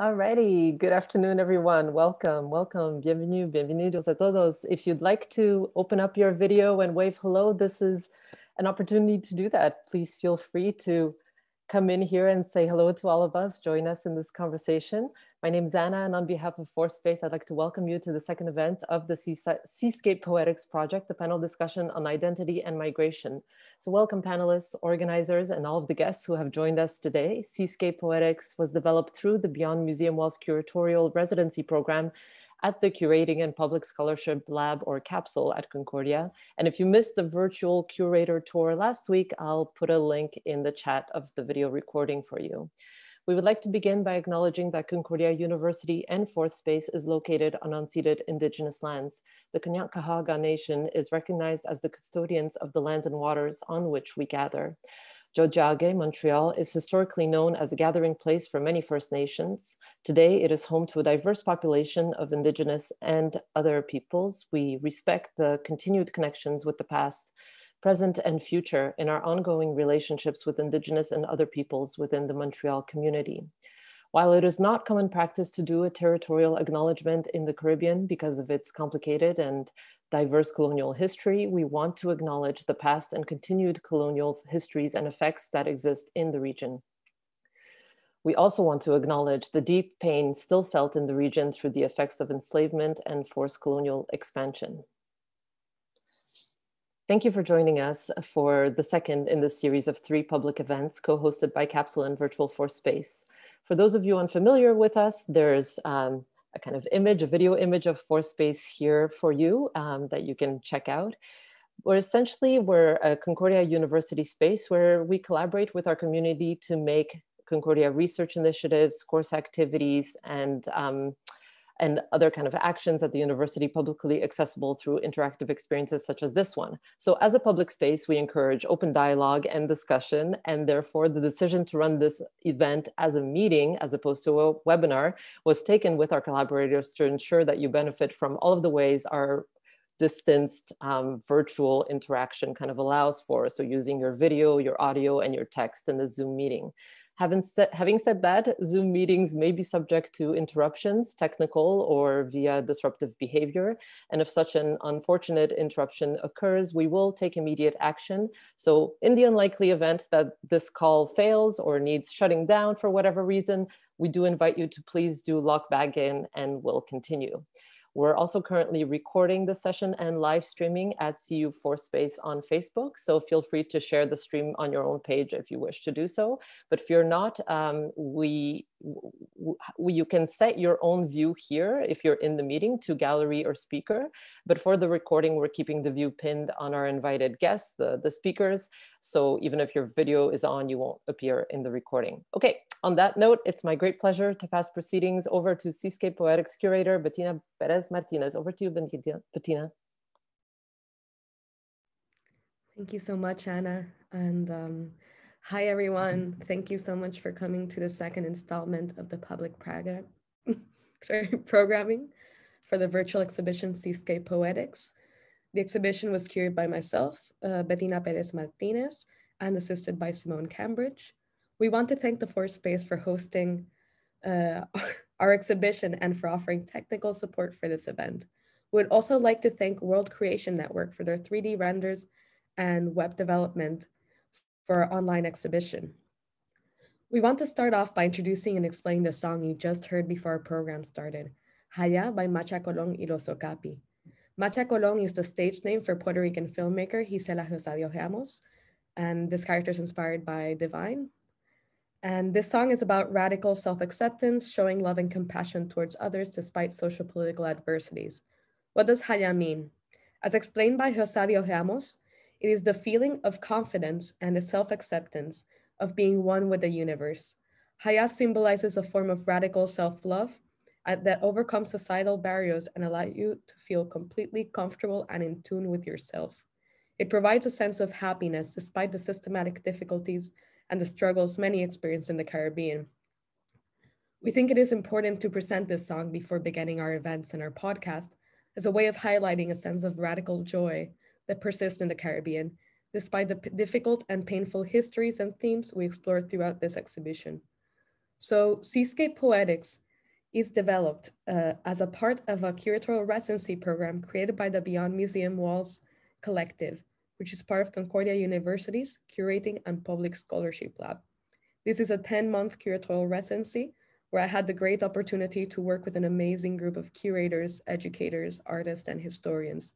Alrighty, good afternoon, everyone. Welcome, welcome, bienvenue, bienvenidos a todos. If you'd like to open up your video and wave hello, this is an opportunity to do that. Please feel free to come in here and say hello to all of us, join us in this conversation. My name is Anna, and on behalf of Fourth Space, I'd like to welcome you to the second event of the Seascape Poetics Project, the panel discussion on identity and migration. So welcome panelists, organizers, and all of the guests who have joined us today. Seascape Poetics was developed through the Beyond Museum Walls Curatorial Residency Program at the Curating and Public Scholarship Lab or CaPSL at Concordia. And if you missed the virtual curator tour last week, I'll put a link in the chat of the video recording for you. We would like to begin by acknowledging that Concordia University and Fourth Space is located on unceded indigenous lands. The Kanien'kehá:ka Nation is recognized as the custodians of the lands and waters on which we gather. Tiohtià:ke, Montreal, is historically known as a gathering place for many First Nations. Today, it is home to a diverse population of Indigenous and other peoples. We respect the continued connections with the past, present, and future in our ongoing relationships with Indigenous and other peoples within the Montreal community. While it is not common practice to do a territorial acknowledgement in the Caribbean because of its complicated and diverse colonial history, we want to acknowledge the past and continued colonial histories and effects that exist in the region. We also want to acknowledge the deep pain still felt in the region through the effects of enslavement and forced colonial expansion. Thank you for joining us for the second in this series of three public events co-hosted by CaPSL and Virtual Fourth Space. For those of you unfamiliar with us, there's um, a kind of image, a video image of Fourth Space here for you um, that you can check out. We're essentially, we're a Concordia University space where we collaborate with our community to make Concordia research initiatives, course activities, and um, and other kind of actions at the university publicly accessible through interactive experiences such as this one. So as a public space, we encourage open dialogue and discussion, and therefore the decision to run this event as a meeting as opposed to a webinar was taken with our collaborators to ensure that you benefit from all of the ways our distanced um, virtual interaction kind of allows for. So using your video, your audio, and your text in the Zoom meeting. Having said, having said that, Zoom meetings may be subject to interruptions, technical or via disruptive behavior. And if such an unfortunate interruption occurs, we will take immediate action. So in the unlikely event that this call fails or needs shutting down for whatever reason, we do invite you to please do log back in and we'll continue. We're also currently recording the session and live streaming at CU4 Space on Facebook. So feel free to share the stream on your own page if you wish to do so. But if you're not, um, we, we, you can set your own view here if you're in the meeting to gallery or speaker. But for the recording, we're keeping the view pinned on our invited guests, the, the speakers. So even if your video is on, you won't appear in the recording. Okay, on that note, it's my great pleasure to pass proceedings over to Seascape Poetics curator, Bettina Perez Martinez. Over to you, Bettina. Thank you so much, Anna. And um, hi, everyone. Thank you so much for coming to the second installment of the public sorry, programming for the virtual exhibition Seascape Poetics. The exhibition was curated by myself, uh, Bettina Perez Martinez, and assisted by Simone Cambridge. We want to thank the Fourth Space for hosting uh, our exhibition and for offering technical support for this event. We would also like to thank World Creation Network for their 3D renders and web development for our online exhibition. We want to start off by introducing and explaining the song you just heard before our program started, Haya by Macha Colón y los Okapi. Macha Colón is the stage name for Puerto Rican filmmaker Gisela Rosario Ramos, and this character is inspired by Divine, and this song is about radical self-acceptance, showing love and compassion towards others despite social political adversities. What does Haya mean? As explained by Rosario Ramos, it is the feeling of confidence and the self-acceptance of being one with the universe. Haya symbolizes a form of radical self-love uh, that overcomes societal barriers and allow you to feel completely comfortable and in tune with yourself. It provides a sense of happiness despite the systematic difficulties and the struggles many experience in the Caribbean. We think it is important to present this song before beginning our events and our podcast as a way of highlighting a sense of radical joy that persists in the Caribbean, despite the difficult and painful histories and themes we explore throughout this exhibition. So Seascape Poetics is developed uh, as a part of a curatorial residency program created by the Beyond Museum Walls Collective, which is part of Concordia University's Curating and Public Scholarship Lab. This is a 10-month curatorial residency where I had the great opportunity to work with an amazing group of curators, educators, artists, and historians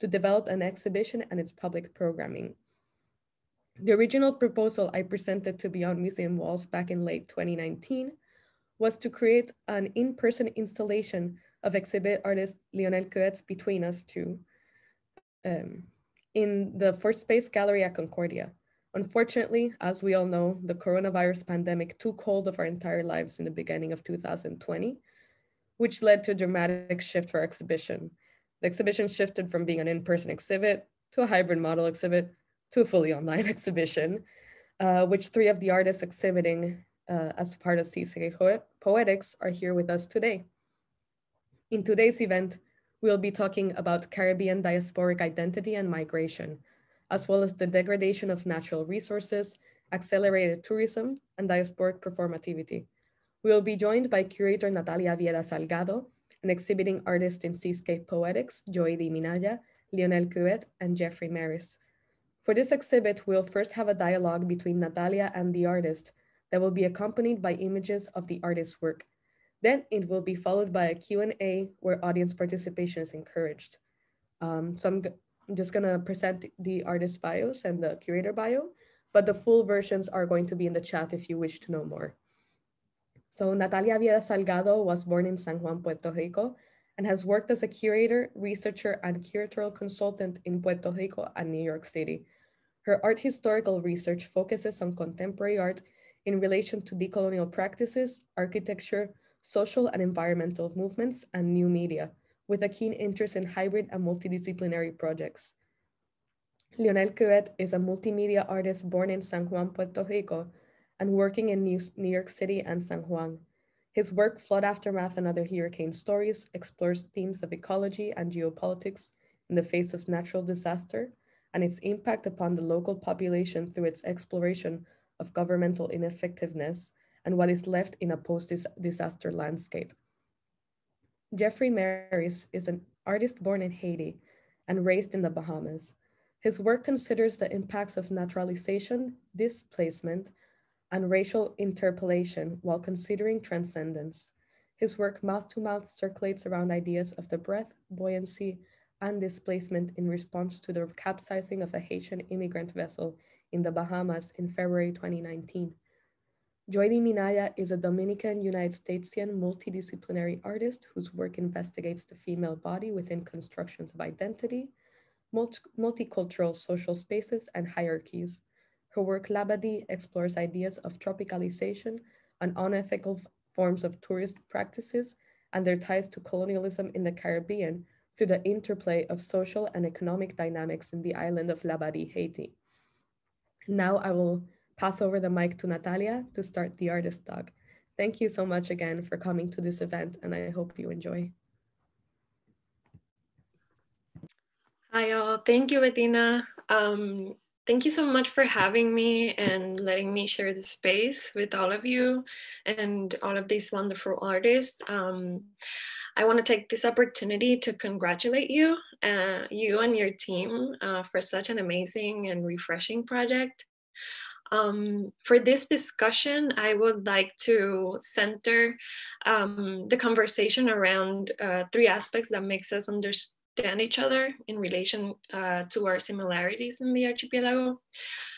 to develop an exhibition and its public programming. The original proposal I presented to Beyond Museum Walls back in late 2019 was to create an in-person installation of exhibit artist Lionel Cruet's Between Us Two um, in the Fourth Space Gallery at Concordia. Unfortunately, as we all know, the coronavirus pandemic took hold of our entire lives in the beginning of 2020, which led to a dramatic shift for our exhibition. The exhibition shifted from being an in-person exhibit to a hybrid model exhibit to a fully online exhibition, uh, which three of the artists exhibiting uh, as part of Seascape Poetics are here with us today. In today's event, we'll be talking about Caribbean diasporic identity and migration, as well as the degradation of natural resources, accelerated tourism, and diasporic performativity. We will be joined by curator Natalia Viera Salgado, an exhibiting artist in Seascape Poetics, Joiri Minaya, Lionel Cruet, and Jeffrey Meris. For this exhibit, we'll first have a dialogue between Natalia and the artist that will be accompanied by images of the artist's work. Then it will be followed by a Q&A where audience participation is encouraged. Um, so I'm, I'm just gonna present the artist bios and the curator bio, but the full versions are going to be in the chat if you wish to know more. So Natalia Viera Salgado was born in San Juan, Puerto Rico, and has worked as a curator, researcher, and curatorial consultant in Puerto Rico and New York City. Her art historical research focuses on contemporary art in relation to decolonial practices, architecture, social and environmental movements, and new media, with a keen interest in hybrid and multidisciplinary projects. Lionel Cruet is a multimedia artist born in San Juan, Puerto Rico, and working in New York City and San Juan. His work, Flood Aftermath and Other Hurricane Stories, explores themes of ecology and geopolitics in the face of natural disaster and its impact upon the local population through its exploration of governmental ineffectiveness and what is left in a post-disaster landscape. Jeffrey Meris is an artist born in Haiti and raised in the Bahamas. His work considers the impacts of naturalization, displacement, and racial interpolation while considering transcendence. His work mouth to mouth circulates around ideas of the breath, buoyancy, and displacement in response to the capsizing of a Haitian immigrant vessel in the Bahamas in February 2019. Joiri Minaya is a Dominican United Statesian multidisciplinary artist whose work investigates the female body within constructions of identity, multicultural social spaces, and hierarchies. Her work Labadee explores ideas of tropicalization and unethical forms of tourist practices and their ties to colonialism in the Caribbean through the interplay of social and economic dynamics in the island of Labadee, Haiti. Now I will pass over the mic to Natalia to start the artist talk. Thank you so much again for coming to this event and I hope you enjoy. Hi all, thank you Bettina. Um, thank you so much for having me and letting me share the space with all of you and all of these wonderful artists. Um, I want to take this opportunity to congratulate you, uh, you and your team uh, for such an amazing and refreshing project. Um, for this discussion, I would like to center um, the conversation around uh, three aspects that makes us understand each other in relation uh, to our similarities in the archipelago.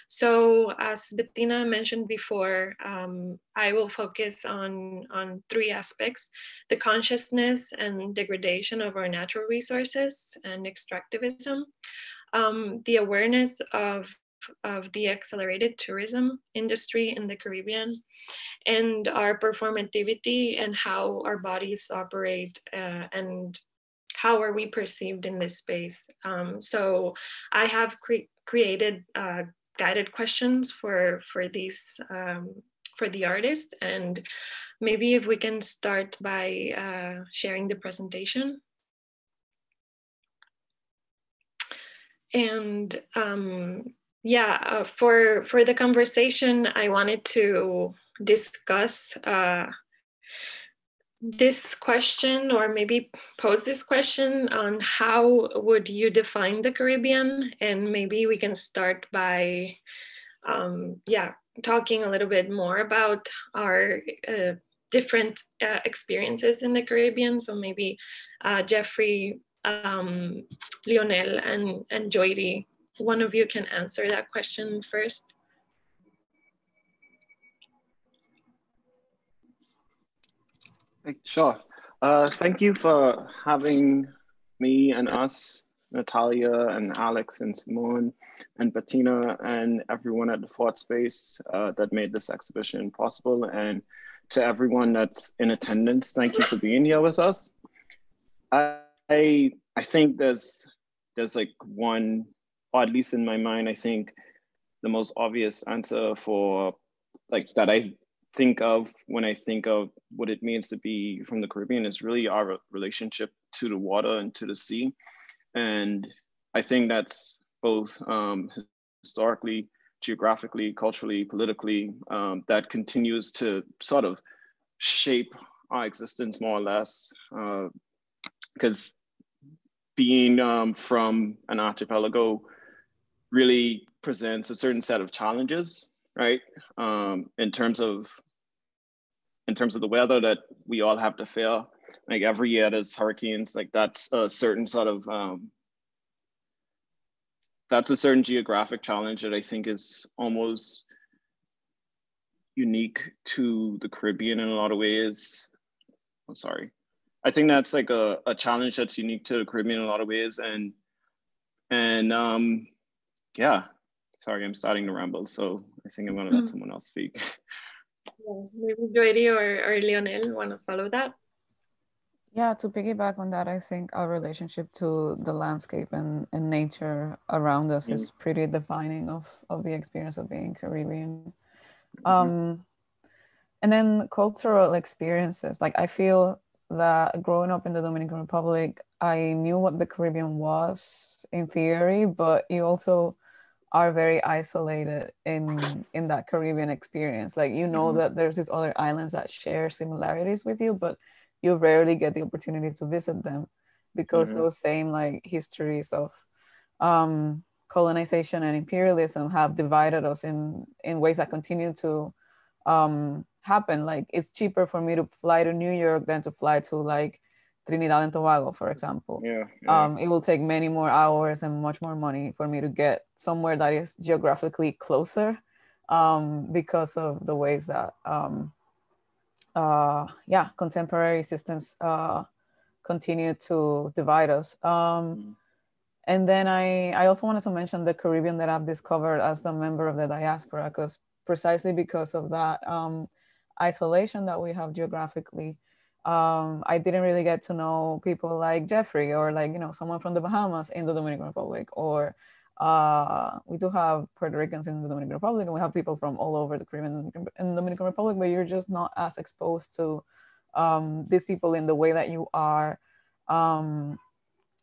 So as Bettina mentioned before, um, I will focus on, on three aspects, the consciousness and degradation of our natural resources and extractivism, um, the awareness of of the accelerated tourism industry in the Caribbean and our performativity and how our bodies operate uh, and how are we perceived in this space. Um, so I have cre created uh, guided questions for for these um, for the artist and maybe if we can start by uh, sharing the presentation and um, yeah uh, for for the conversation i wanted to discuss uh, this question or maybe pose this question on how would you define the Caribbean? And maybe we can start by, um, yeah, talking a little bit more about our uh, different uh, experiences in the Caribbean. So maybe uh, Jeffrey, um, Lionel, and, and Joiri, one of you can answer that question first. Sure. Uh, thank you for having me and us, Natalia and Alex and Simone and Bettina and everyone at the Fourth Space uh, that made this exhibition possible. And to everyone that's in attendance, thank you for being here with us. I, I think there's, there's like one, or at least in my mind, I think the most obvious answer for like that I think of when I think of what it means to be from the Caribbean is really our relationship to the water and to the sea. And I think that's both um, historically, geographically, culturally, politically, um, that continues to sort of shape our existence more or less. Because uh, being um, from an archipelago really presents a certain set of challenges right? Um, in terms of in terms of the weather that we all have to feel. Like every year there's hurricanes, like that's a certain sort of um, that's a certain geographic challenge that I think is almost unique to the Caribbean in a lot of ways. I'm sorry. I think that's like a, a challenge that's unique to the Caribbean in a lot of ways. And and um yeah, sorry, I'm starting to ramble. So I think I'm gonna let mm. someone else speak. Yeah, maybe Joiri or, or Lionel want to follow that. Yeah, to piggyback on that, I think our relationship to the landscape and, and nature around us mm. is pretty defining of, of the experience of being Caribbean. Mm-hmm. Um, and then cultural experiences. Like I feel that growing up in the Dominican Republic, I knew what the Caribbean was in theory, but you also are very isolated in in that Caribbean experience. Like you know mm-hmm. that there's these other islands that share similarities with you, but you rarely get the opportunity to visit them because mm-hmm. those same like histories of um, colonization and imperialism have divided us in in ways that continue to um, happen. Like it's cheaper for me to fly to New York than to fly to like Trinidad and Tobago, for example. Yeah, yeah. Um, it will take many more hours and much more money for me to get somewhere that is geographically closer um, because of the ways that, um, uh, yeah, contemporary systems uh, continue to divide us. Um, mm. And then I, I also wanted to mention the Caribbean that I've discovered as the member of the diaspora, because precisely because of that um, isolation that we have geographically, um, I didn't really get to know people like Jeffrey or like, you know, someone from the Bahamas in the Dominican Republic, or uh, we do have Puerto Ricans in the Dominican Republic and we have people from all over the Caribbean and Dominican Republic, but you're just not as exposed to um, these people in the way that you are um,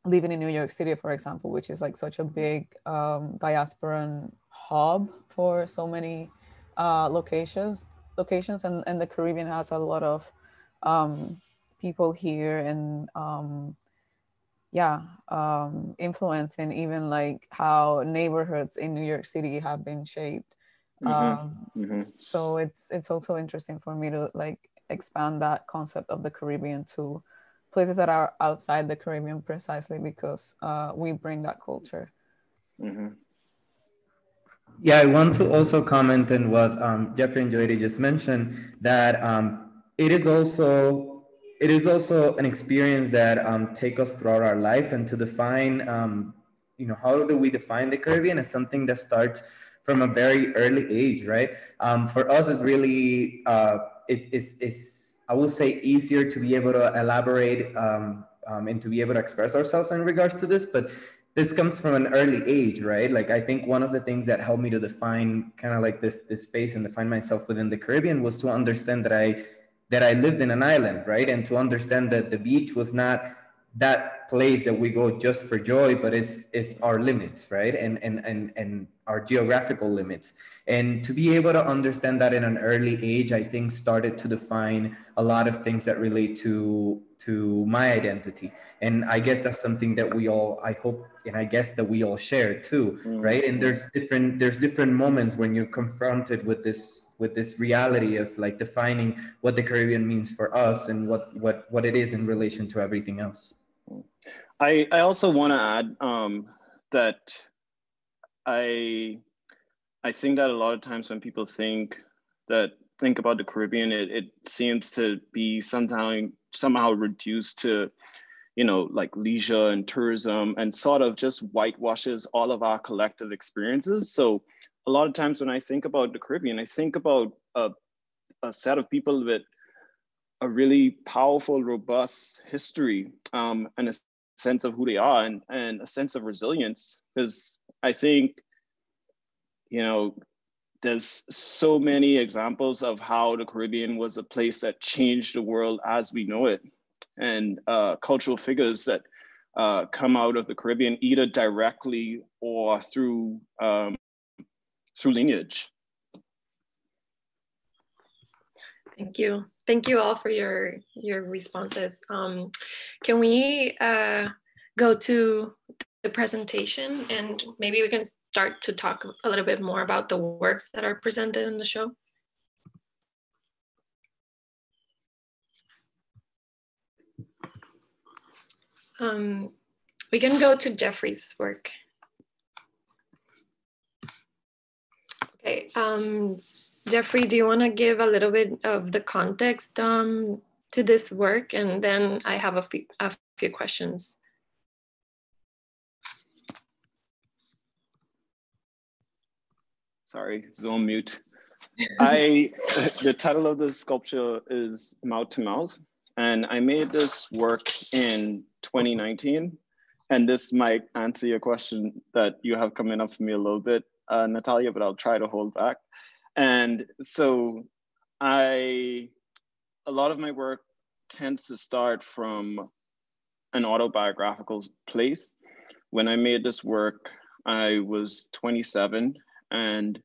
living in New York City, for example, which is like such a big um, diasporan hub for so many uh, locations locations and, and the Caribbean has a lot of um, people here and um, yeah, um, influencing even like how neighborhoods in New York City have been shaped. Mm-hmm. Um, mm-hmm. So it's it's also interesting for me to like expand that concept of the Caribbean to places that are outside the Caribbean precisely because uh, we bring that culture. Mm-hmm. Yeah, I want to also comment on what um, Jeffrey and Joiri just mentioned that um, it is also it is also an experience that um, take us throughout our life and to define um, you know how do we define the caribbean as something that starts from a very early age right? Um, for us it's really uh, it's, it's, it's i will say easier to be able to elaborate um, um, and to be able to express ourselves in regards to this but this comes from an early age right like i think one of the things that helped me to define kind of like this this space and define myself within the caribbean was to understand that i that I lived in an island, right? And to understand that the beach was not that place that we go just for joy, but it's it's our limits, right? And and and and our geographical limits. And to be able to understand that in an early age, I think started to define a lot of things that relate to to my identity. And I guess that's something that we all, I hope, and I guess that we all share too, mm-hmm. right? And there's different there's different moments when you're confronted with this with this reality of like defining what the Caribbean means for us and what what what it is in relation to everything else. I I also want to add um, that I I think that a lot of times when people think that think about the Caribbean, it, it seems to be somehow somehow reduced to, you know, like leisure and tourism and sort of just whitewashes all of our collective experiences. So a lot of times when I think about the Caribbean, I think about a, a set of people with a really powerful, robust history um, and a sense of who they are and, and a sense of resilience. Because I think, you know, there's so many examples of how the Caribbean was a place that changed the world as we know it, and uh, cultural figures that uh, come out of the Caribbean either directly or through um, through lineage. Thank you. Thank you all for your your responses. Um, can we uh, go to the presentation and maybe we can start to talk a little bit more about the works that are presented in the show. Um, we can go to Jeffrey's work. Okay, um, Jeffrey, do you want to give a little bit of the context um, to this work? And then I have a few, a few questions. Sorry, it's on mute. I the title of the sculpture is Mouth to Mouth, and I made this work in 2019. And this might answer your question that you have coming up for me a little bit, uh, Natalia, but I'll try to hold back. And so I, a lot of my work tends to start from an autobiographical place. When I made this work, I was 27 and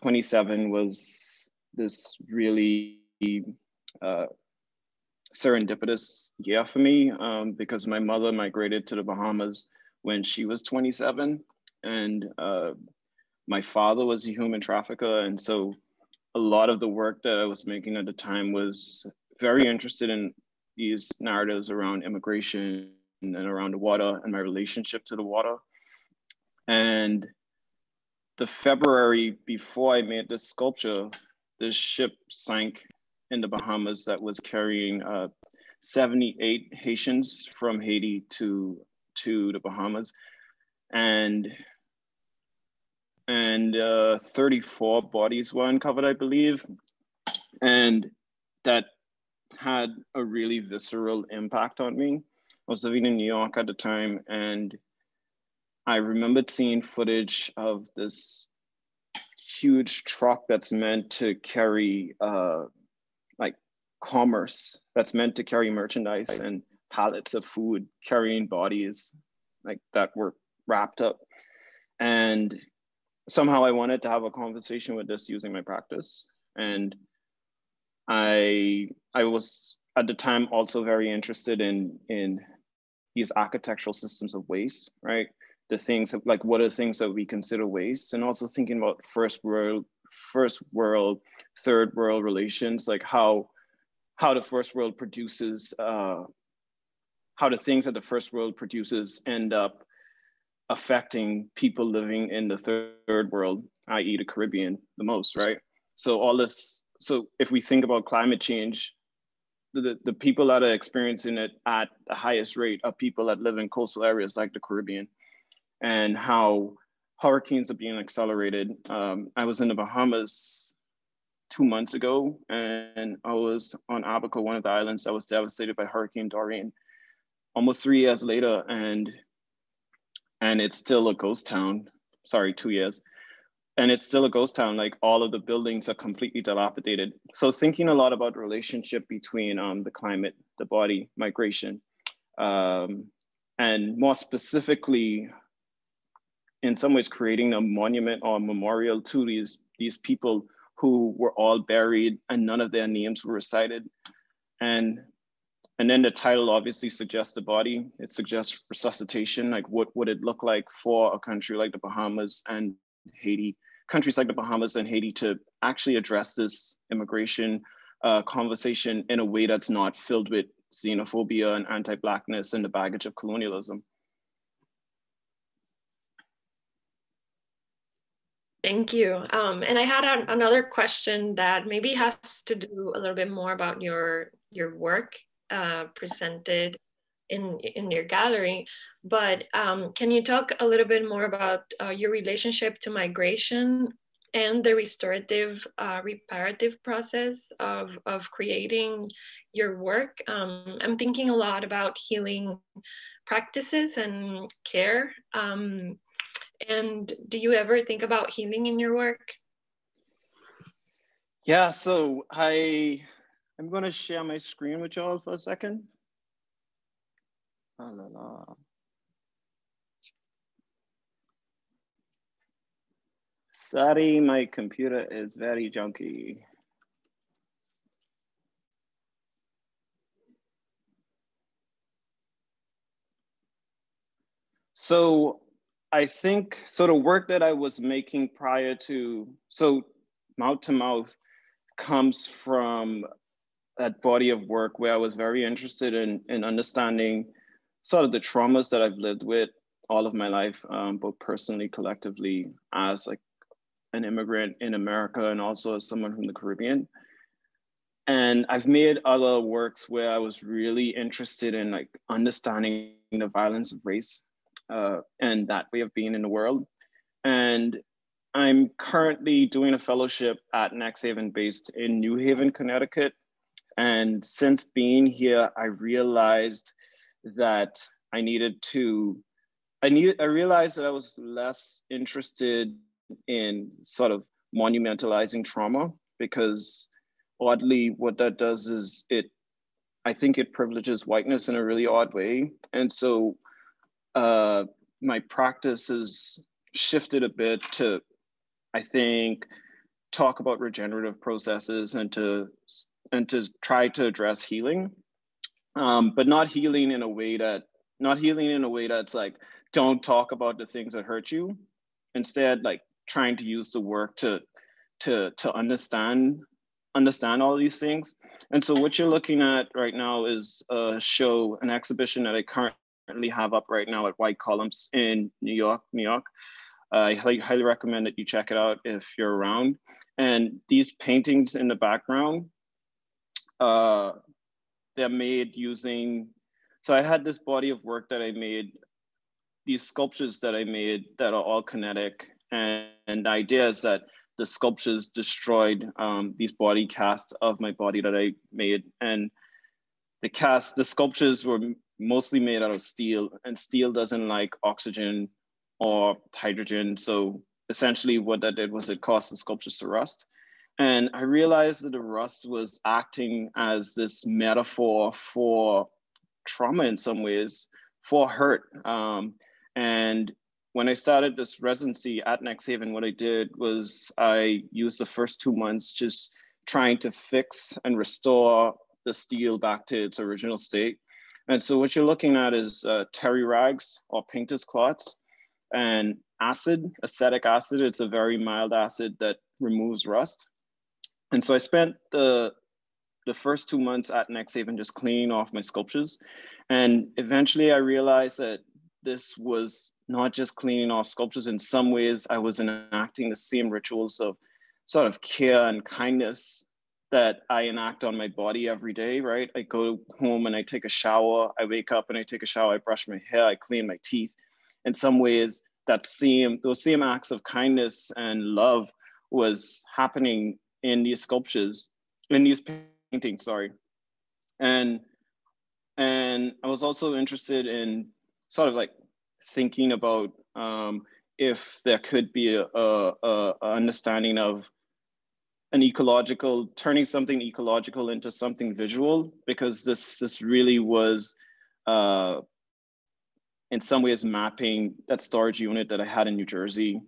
27 was this really uh, serendipitous year for me um, because my mother migrated to the Bahamas when she was 27 and uh, my father was a human trafficker and so a lot of the work that I was making at the time was very interested in these narratives around immigration and around the water and my relationship to the water. And the February before I made this sculpture, this ship sank in the Bahamas that was carrying uh, 78 Haitians from Haiti to to the Bahamas, and and uh, 34 bodies were uncovered, I believe, and that had a really visceral impact on me. I was living in New York at the time, and I remembered seeing footage of this huge truck that's meant to carry uh, like commerce, that's meant to carry merchandise and pallets of food carrying bodies like that were wrapped up. And somehow I wanted to have a conversation with this using my practice. And I I was at the time also very interested in in these architectural systems of waste, right? the things like what are things that we consider waste and also thinking about first world first world third world relations like how how the first world produces uh, how the things that the first world produces end up affecting people living in the third world i.e the caribbean the most right so all this so if we think about climate change the, the people that are experiencing it at the highest rate are people that live in coastal areas like the caribbean and how hurricanes are being accelerated. Um, I was in the Bahamas two months ago, and I was on Abaco, one of the islands that was devastated by Hurricane Dorian. Almost three years later, and and it's still a ghost town. Sorry, two years, and it's still a ghost town. Like all of the buildings are completely dilapidated. So thinking a lot about relationship between um, the climate, the body, migration, um, and more specifically, in some ways creating a monument or a memorial to these, these people who were all buried and none of their names were recited. And, and then the title obviously suggests the body. It suggests resuscitation, like what would it look like for a country like the Bahamas and Haiti, countries like the Bahamas and Haiti to actually address this immigration uh, conversation in a way that's not filled with xenophobia and anti-blackness and the baggage of colonialism. Thank you. Um, and I had a, another question that maybe has to do a little bit more about your your work uh, presented in in your gallery. But um, can you talk a little bit more about uh, your relationship to migration and the restorative uh, reparative process of of creating your work? Um, I'm thinking a lot about healing practices and care. Um, and do you ever think about healing in your work? Yeah, so I I'm gonna share my screen with y'all for a second. La, la, la. Sorry, my computer is very junky. So I think so the work that I was making prior to so mouth to mouth comes from that body of work where I was very interested in in understanding sort of the traumas that I've lived with all of my life, um, both personally, collectively, as like an immigrant in America and also as someone from the Caribbean. And I've made other works where I was really interested in like understanding the violence of race uh, and that way of being in the world. And I'm currently doing a fellowship at Next Haven based in New Haven, Connecticut. And since being here, I realized that I needed to, I need, I realized that I was less interested in sort of monumentalizing trauma because oddly what that does is it, I think it privileges whiteness in a really odd way. And so uh, my practice has shifted a bit to, I think, talk about regenerative processes and to and to try to address healing, um, but not healing in a way that not healing in a way that's like don't talk about the things that hurt you. Instead, like trying to use the work to to to understand understand all these things. And so what you're looking at right now is a show, an exhibition that I currently have up right now at White Columns in New York, New York. Uh, I highly recommend that you check it out if you're around. And these paintings in the background, uh, they're made using, so I had this body of work that I made, these sculptures that I made that are all kinetic. And, and the idea is that the sculptures destroyed um, these body casts of my body that I made. And the cast, the sculptures were mostly made out of steel, and steel doesn't like oxygen or hydrogen. So essentially, what that did was it caused the sculptures to rust. And I realized that the rust was acting as this metaphor for trauma in some ways, for hurt. Um, and when I started this residency at Next Haven, what I did was I used the first two months just trying to fix and restore the steel back to its original state. And so what you're looking at is uh, terry rags or painter's cloths and acid, acetic acid. It's a very mild acid that removes rust. And so I spent the, the first two months at NextHaven just cleaning off my sculptures. And eventually I realized that this was not just cleaning off sculptures. In some ways, I was enacting the same rituals of sort of care and kindness that I enact on my body every day, right? I go home and I take a shower, I wake up and I take a shower, I brush my hair, I clean my teeth. In some ways, that same those same acts of kindness and love was happening in these sculptures, in these paintings, sorry. And and I was also interested in sort of like thinking about um, if there could be a, a, a understanding of an ecological, turning something ecological into something visual, because this this really was uh, in some ways mapping that storage unit that I had in New Jersey,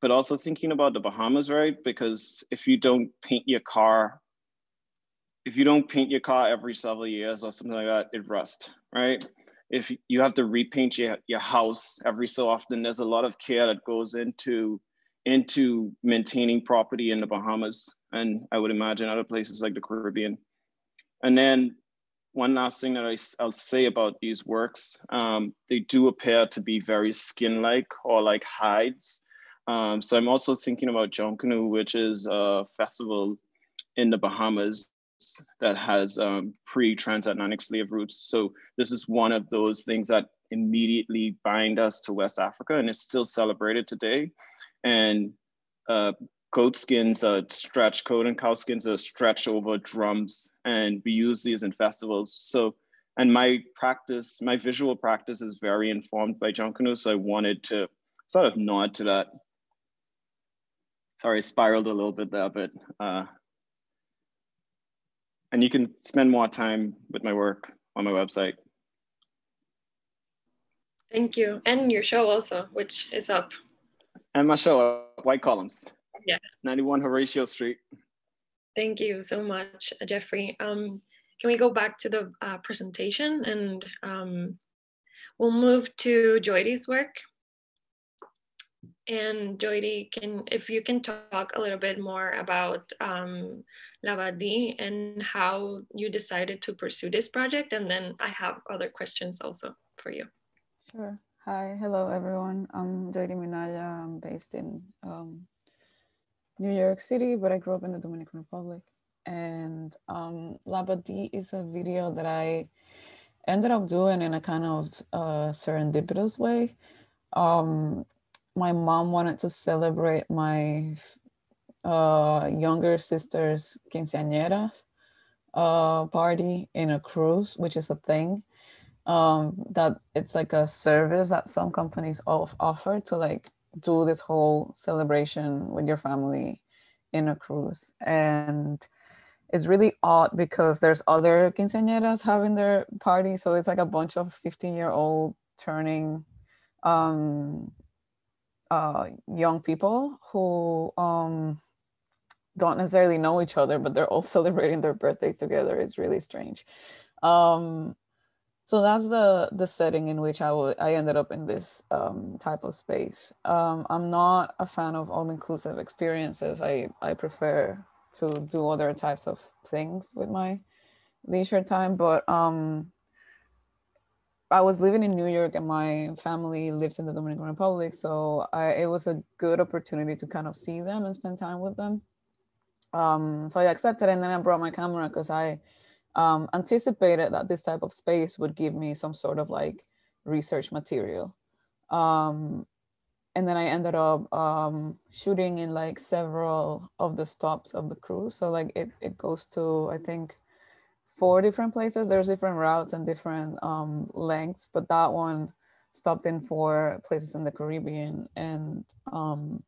but also thinking about the Bahamas, right? Because if you don't paint your car, if you don't paint your car every several years or something like that, it rusts, right? If you have to repaint your, your house every so often, there's a lot of care that goes into into maintaining property in the Bahamas and I would imagine other places like the Caribbean. And then one last thing that I, will say about these works, um, they do appear to be very skin-like or like hides. Um, so I'm also thinking about Junkanoo, which is a festival in the Bahamas that has um, pre-transatlantic slave routes. So this is one of those things that immediately bind us to West Africa and it's still celebrated today. And uh, goat skins are stretched, coat and cow skins are stretched over drums, and we use these in festivals. So, and my practice, my visual practice is very informed by Junkanoo, so I wanted to sort of nod to that. Sorry, I spiraled a little bit there, but uh, and you can spend more time with my work on my website. Thank you. And your show also, which is up. And my show, White Columns. Yeah. 91 Horatio Street. Thank you so much, Jeffrey. Um, can we go back to the uh, presentation and um, we'll move to Joiri's work. And Joiri, can if you can talk a little bit more about um, Labadee and how you decided to pursue this project, and then I have other questions also for you. Sure. Hi, hello everyone. I'm Joiri Minaya. I'm based in um, New York City, but I grew up in the Dominican Republic. And um, Labadee is a video that I ended up doing in a kind of uh, serendipitous way. Um, my mom wanted to celebrate my uh, younger sister's quinceañera uh, party in a cruise, which is a thing um, that it's like a service that some companies offer to like do this whole celebration with your family in a cruise. And it's really odd because there's other quinceañeras having their party. So it's like a bunch of 15 year old turning um, uh, young people who um, don't necessarily know each other, but they're all celebrating their birthdays together. It's really strange. Um, so that's the the setting in which I would I ended up in this um, type of space. Um, I'm not a fan of all inclusive experiences. I I prefer to do other types of things with my leisure time. But um, I was living in New York and my family lives in the Dominican Republic, so I, it was a good opportunity to kind of see them and spend time with them. Um, so I accepted, and then I brought my camera because I um, anticipated that this type of space would give me some sort of like research material. Um, and then I ended up um, shooting in like several of the stops of the cruise. So like it, it goes to, I think, four different places. There's different routes and different um, lengths, but that one stopped in four places in the Caribbean. And um,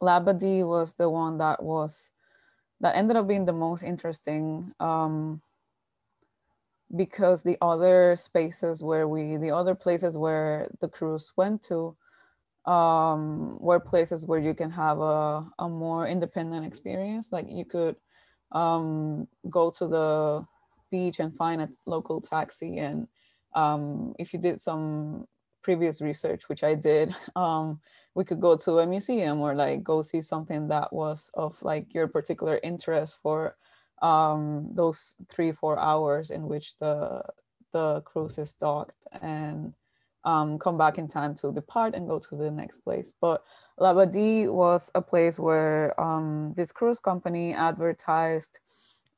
Labadee was the one that was that ended up being the most interesting um, because the other spaces where we, the other places where the cruise went to, um, were places where you can have a, a more independent experience. Like you could um, go to the beach and find a local taxi. And um, if you did some previous research, which I did, um, we could go to a museum or like go see something that was of like your particular interest for um, those three, four hours in which the, the cruise is docked and um, come back in time to depart and go to the next place. But Labadee was a place where um, this cruise company advertised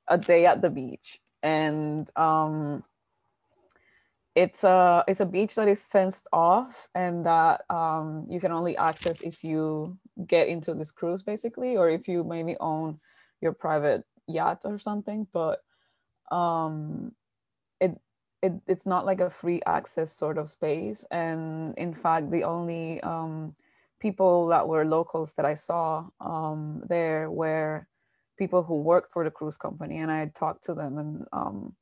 a day at the beach. And um, it's a it's a beach that is fenced off and that um, you can only access if you get into this cruise basically or if you maybe own your private yacht or something but um, it, it it's not like a free access sort of space and in fact the only um, people that were locals that i saw um, there were people who worked for the cruise company and i talked to them and um,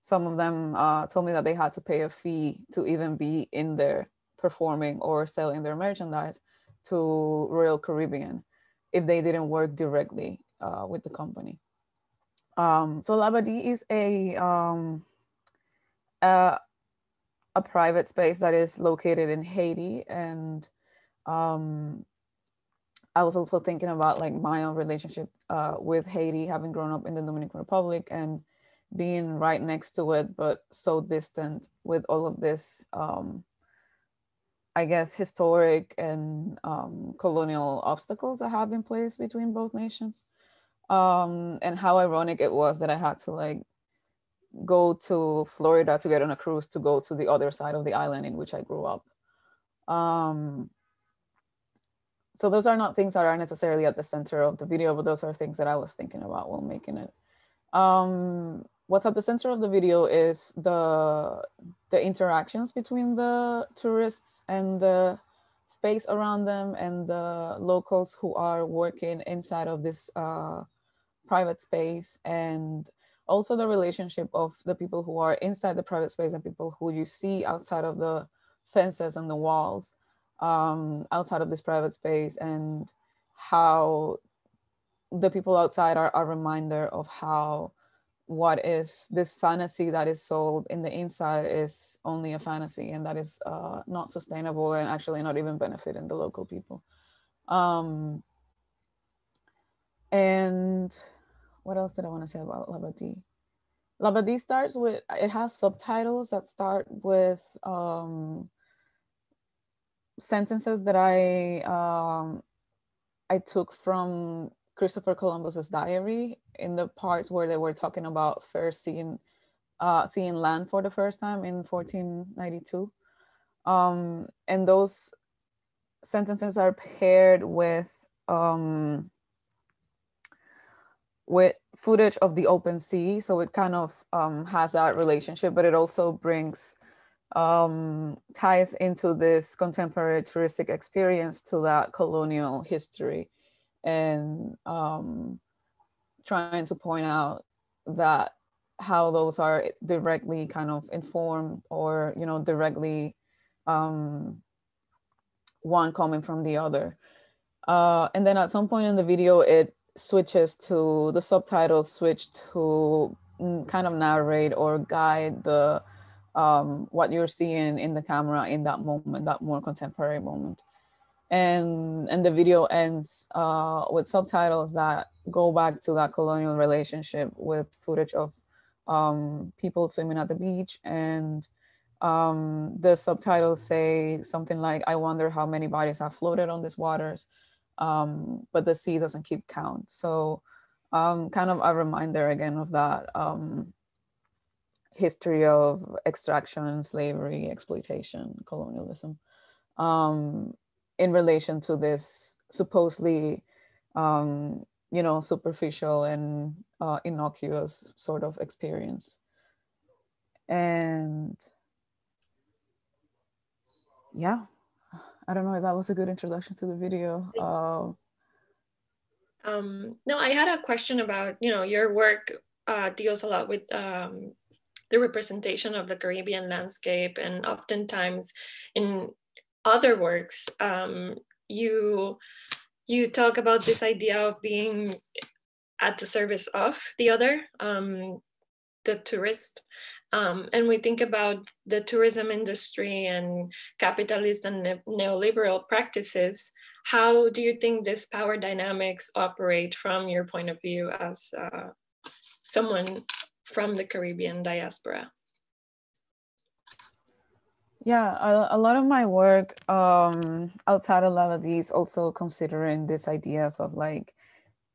some of them uh, told me that they had to pay a fee to even be in there performing or selling their merchandise to Royal Caribbean if they didn't work directly uh, with the company. Um, so Labadee is a, um, a, a private space that is located in Haiti, and um, I was also thinking about like my own relationship uh, with Haiti, having grown up in the Dominican Republic and being right next to it, but so distant with all of this, um, I guess, historic and um, colonial obstacles that have been placed between both nations. Um, and how ironic it was that I had to like go to Florida to get on a cruise to go to the other side of the island in which I grew up. Um, so those are not things that are necessarily at the center of the video, but those are things that I was thinking about while making it. Um, what's at the center of the video is the the interactions between the tourists and the space around them and the locals who are working inside of this uh, private space and also the relationship of the people who are inside the private space and people who you see outside of the fences and the walls um, outside of this private space and how the people outside are a reminder of how what is this fantasy that is sold in the inside is only a fantasy and that is uh, not sustainable and actually not even benefiting the local people. Um, and what else did I want to say about Labadee? Labadee starts with, it has subtitles that start with um, sentences that I, um, I took from Christopher Columbus's diary in the parts where they were talking about first seeing uh, seeing land for the first time in 1492. Um, and those sentences are paired with um, with footage of the open sea. So it kind of um, has that relationship, but it also brings um, ties into this contemporary touristic experience to that colonial history and um, trying to point out that how those are directly kind of informed or you know directly um, one coming from the other uh, and then at some point in the video it switches to the subtitles switch to mm, kind of narrate or guide the um, what you're seeing in the camera in that moment that more contemporary moment. And and the video ends uh, with subtitles that go back to that colonial relationship with footage of um, people swimming at the beach and um, the subtitles say something like i wonder how many bodies have floated on these waters um, but the sea doesn't keep count. So um, kind of a reminder again of that um, history of extraction slavery exploitation colonialism um, in relation to this supposedly um, you know superficial and uh, innocuous sort of experience. And yeah i don't know if that was a good introduction to the video uh, um, no i had a question about you know your work uh, deals a lot with um, the representation of the caribbean landscape and oftentimes in other works, um, you you talk about this idea of being at the service of the other, um, the tourist. Um, and we think about the tourism industry and capitalist and ne neoliberal practices. How do you think this power dynamics operate from your point of view as uh, someone from the Caribbean diaspora? Yeah, a, a, lot of my work um, outside of Labadee is also considering these ideas of like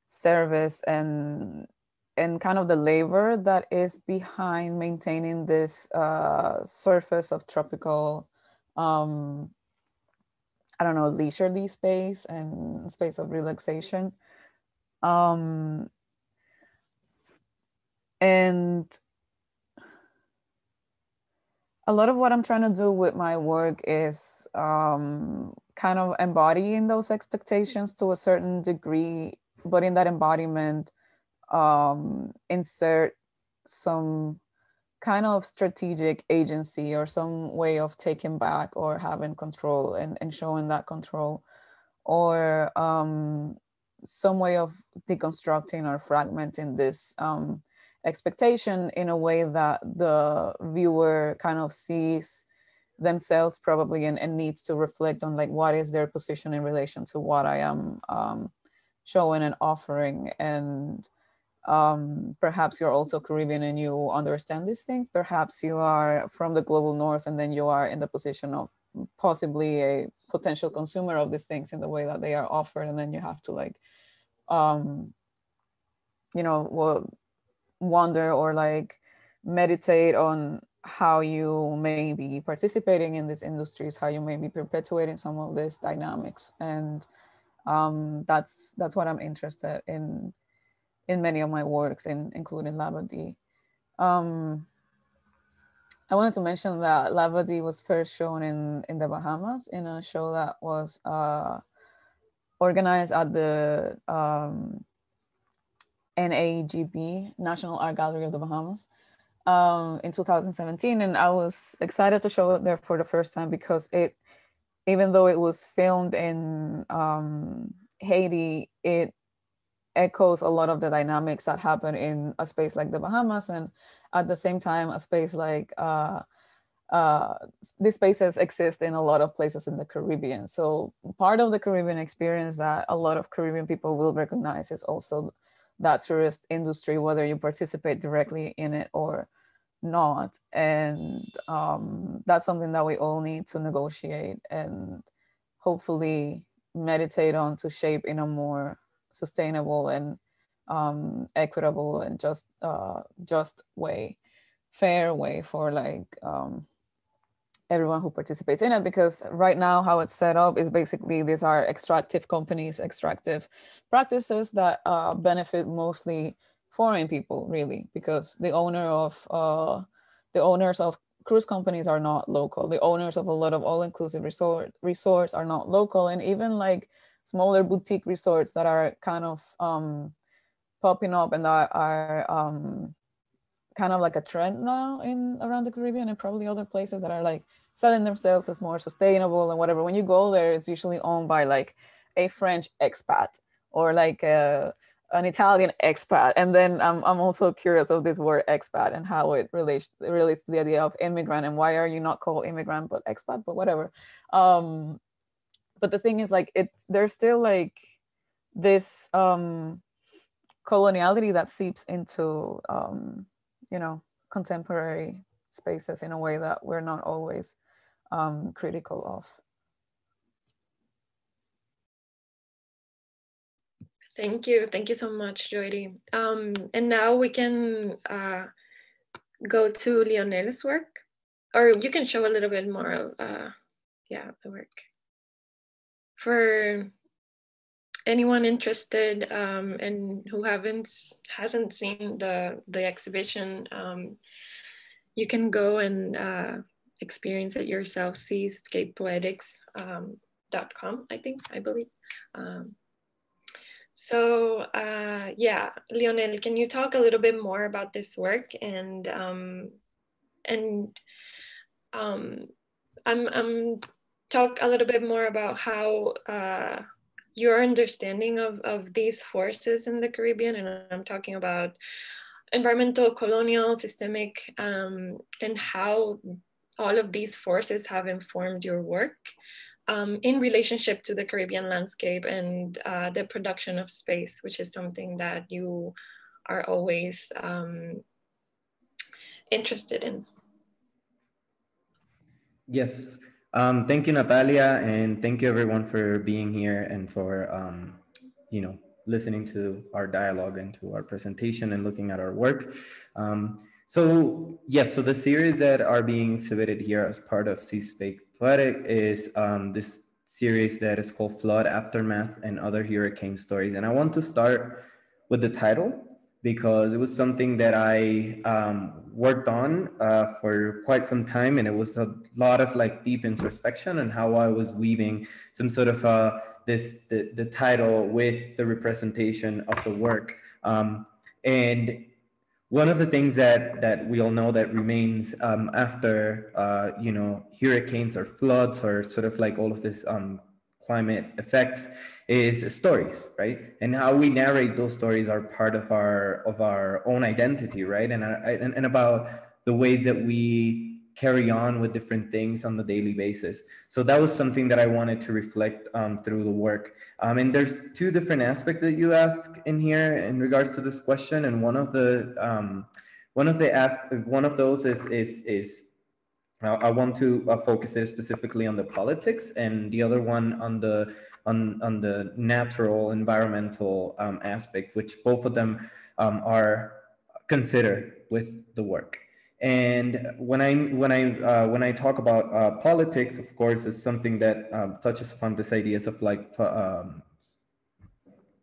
service and and kind of the labor that is behind maintaining this uh, surface of tropical, um, I don't know, leisurely space and space of relaxation. Um, and a lot of what I'm trying to do with my work is um, kind of embodying those expectations to a certain degree, but in that embodiment, um, insert some kind of strategic agency or some way of taking back or having control and, and showing that control. Or um, some way of deconstructing or fragmenting this um, expectation in a way that the viewer kind of sees themselves probably and, and needs to reflect on like what is their position in relation to what I am um, showing and offering. And um, perhaps you're also Caribbean and you understand these things. Perhaps you are from the global north and then you are in the position of possibly a potential consumer of these things in the way that they are offered. And then you have to like, um, you know, wonder or like meditate on how you may be participating in these industries, how you may be perpetuating some of these dynamics. And um, that's that's what I'm interested in in many of my works, in, including Labadee. Um, I wanted to mention that Labadee was first shown in, in the Bahamas in a show that was uh, organized at the um, NAGB, National Art Gallery of the Bahamas, um, in 2017. And I was excited to show it there for the first time because it, even though it was filmed in um, Haiti, it echoes a lot of the dynamics that happen in a space like the Bahamas, and at the same time, a space like uh, uh, these spaces exist in a lot of places in the Caribbean. So part of the Caribbean experience that a lot of Caribbean people will recognize is also that tourist industry, whether you participate directly in it or not. And um, that's something that we all need to negotiate and hopefully meditate on to shape in a more sustainable and um, equitable and just uh, just way, fair way for like um, everyone who participates in it. Because right now, how it's set up is basically these are extractive companies, extractive practices that uh, benefit mostly foreign people, really, because the owner of uh, the owners of cruise companies are not local. The owners of a lot of all-inclusive resort resorts are not local, and even like smaller boutique resorts that are kind of um, popping up and that are um, kind of like a trend now in around the Caribbean and probably other places that are like selling themselves as more sustainable and whatever. When you go there, it's usually owned by like a French expat or like a, an Italian expat. And then I'm, I'm also curious of this word expat and how it relates relates to the idea of immigrant and why are you not called immigrant but expat, but whatever. Um, but the thing is like it there's still like this um coloniality that seeps into um you know contemporary spaces in a way that we're not always um critical of Thank you. Thank you so much, Joiri. Um, and now we can uh, go to Lionel's work, or you can show a little bit more of, uh, yeah, the work for anyone interested um, and who haven't hasn't seen the the exhibition, um, you can go and uh, experience it yourself. Seascapepoetics.com, um, I think I believe. Um, so uh, yeah, Lionel, can you talk a little bit more about this work and um, and um, I'm I'm talk a little bit more about how uh, your understanding of, of these forces in the Caribbean, and I'm talking about environmental, colonial, systemic, um, and how all of these forces have informed your work um, in relationship to the Caribbean landscape and uh, the production of space, which is something that you are always um, interested in. Yes, um, thank you, Natalia, and thank you everyone for being here and for um, you know listening to our dialogue and to our presentation and looking at our work. Um, so yes, so the series that are being exhibited here as part of Seascape Poetic is um, this series that is called Flood Aftermath and Other Hurricane Stories. And I want to start with the title because it was something that I um, worked on uh, for quite some time, and it was a lot of like deep introspection and how I was weaving some sort of uh, this the, the title with the representation of the work. Um, and one of the things that that we all know that remains um, after uh, you know hurricanes or floods or sort of like all of this um, climate effects is stories right and how we narrate those stories are part of our of our own identity right and, uh, and, and about the ways that we carry on with different things on the daily basis. So that was something that I wanted to reflect um, through the work. Um, and there's two different aspects that you ask in here in regards to this question. And one of the um, one of the asp- one of those is is is uh, I want to uh, focus it specifically on the politics, and the other one on the on on the natural environmental um, aspect, which both of them um, are considered with the work. And when I when I uh, when I talk about uh, politics, of course, is something that um, touches upon this ideas of like um,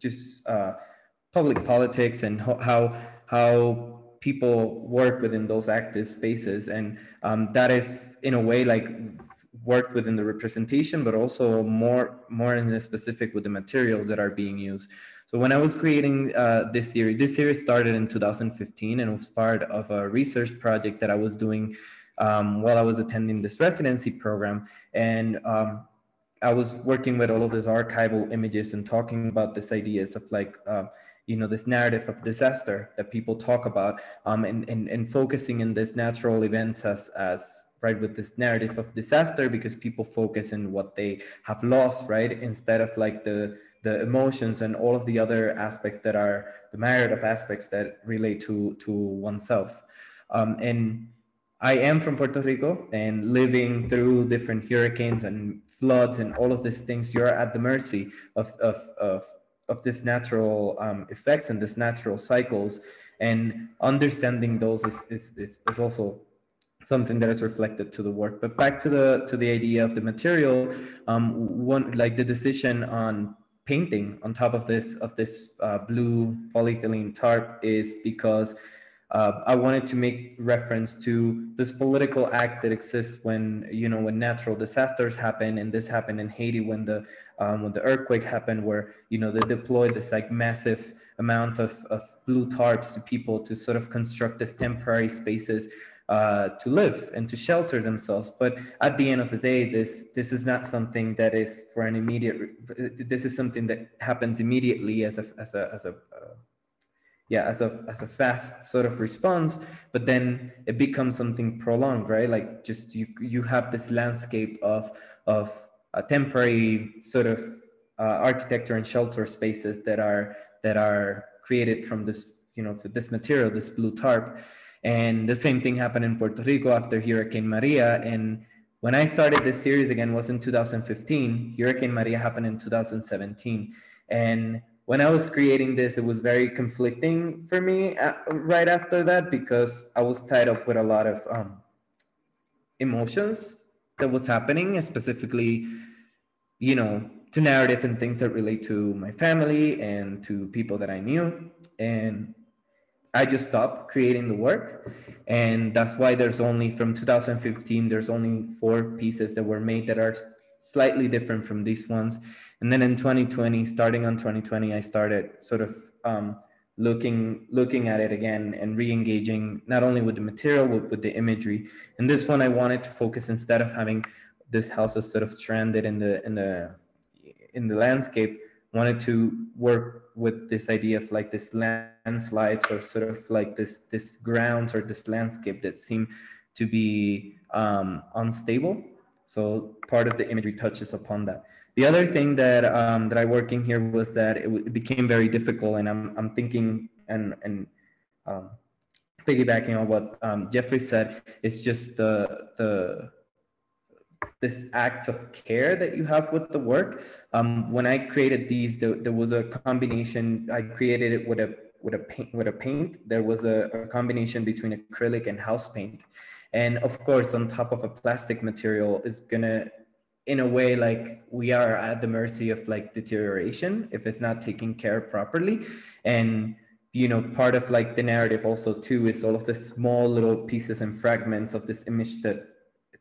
just uh, public politics and how how people work within those active spaces, and um, that is in a way like worked within the representation, but also more more in the specific with the materials that are being used. So when I was creating uh, this series, this series started in 2015 and was part of a research project that I was doing um, while I was attending this residency program. And um, I was working with all of these archival images and talking about this ideas of like, uh, you know, this narrative of disaster that people talk about um, and, and, and focusing in this natural events as, as right with this narrative of disaster because people focus in what they have lost, right? Instead of like the, the emotions and all of the other aspects that are the myriad of aspects that relate to to oneself. Um, and I am from Puerto Rico and living through different hurricanes and floods and all of these things, you're at the mercy of of of, of this natural um, effects and this natural cycles. And understanding those is, is, is, is also something that is reflected to the work. But back to the to the idea of the material, um, one like the decision on painting on top of this of this uh, blue polyethylene tarp is because uh, I wanted to make reference to this political act that exists when you know when natural disasters happen, and this happened in Haiti when the um, when the earthquake happened, where you know they deployed this like massive amount of, of blue tarps to people to sort of construct this temporary spaces uh, to live and to shelter themselves. But at the end of the day, this this is not something that is for an immediate. This is something that happens immediately as a as a as a uh, yeah as a as a fast sort of response. But then it becomes something prolonged, right? Like just you you have this landscape of of a temporary sort of uh, architecture and shelter spaces that are that are created from this you know this material, this blue tarp and the same thing happened in Puerto Rico after Hurricane Maria. And when I started this series again was in 2015. Hurricane Maria happened in 2017. And when I was creating this, it was very conflicting for me uh, right after that because I was tied up with a lot of um, emotions that was happening, specifically, you know, to narrative and things that relate to my family and to people that I knew. And I just stopped creating the work. And that's why there's only from 2015, there's only four pieces that were made that are slightly different from these ones. And then in 2020, starting on 2020, I started sort of um, looking looking at it again and re-engaging not only with the material but with the imagery. And this one I wanted to focus instead of having this house is sort of stranded in the in the in the landscape, wanted to work with this idea of like this landslides or sort of like this this grounds or this landscape that seem to be um, unstable. So part of the imagery touches upon that. The other thing that um, that I worked in here was that it, it, became very difficult, and I'm I'm thinking and and um, piggybacking on what um, Jeffrey said, it's just the the this act of care that you have with the work. Um, when I created these, there, there, was a combination. I created it with a with a paint with a paint. There was a, a combination between acrylic and house paint, and of course, on top of a plastic material is gonna, in a way, like we are at the mercy of like deterioration if it's not taken care properly, and you know part of like the narrative also too is all of the small little pieces and fragments of this image that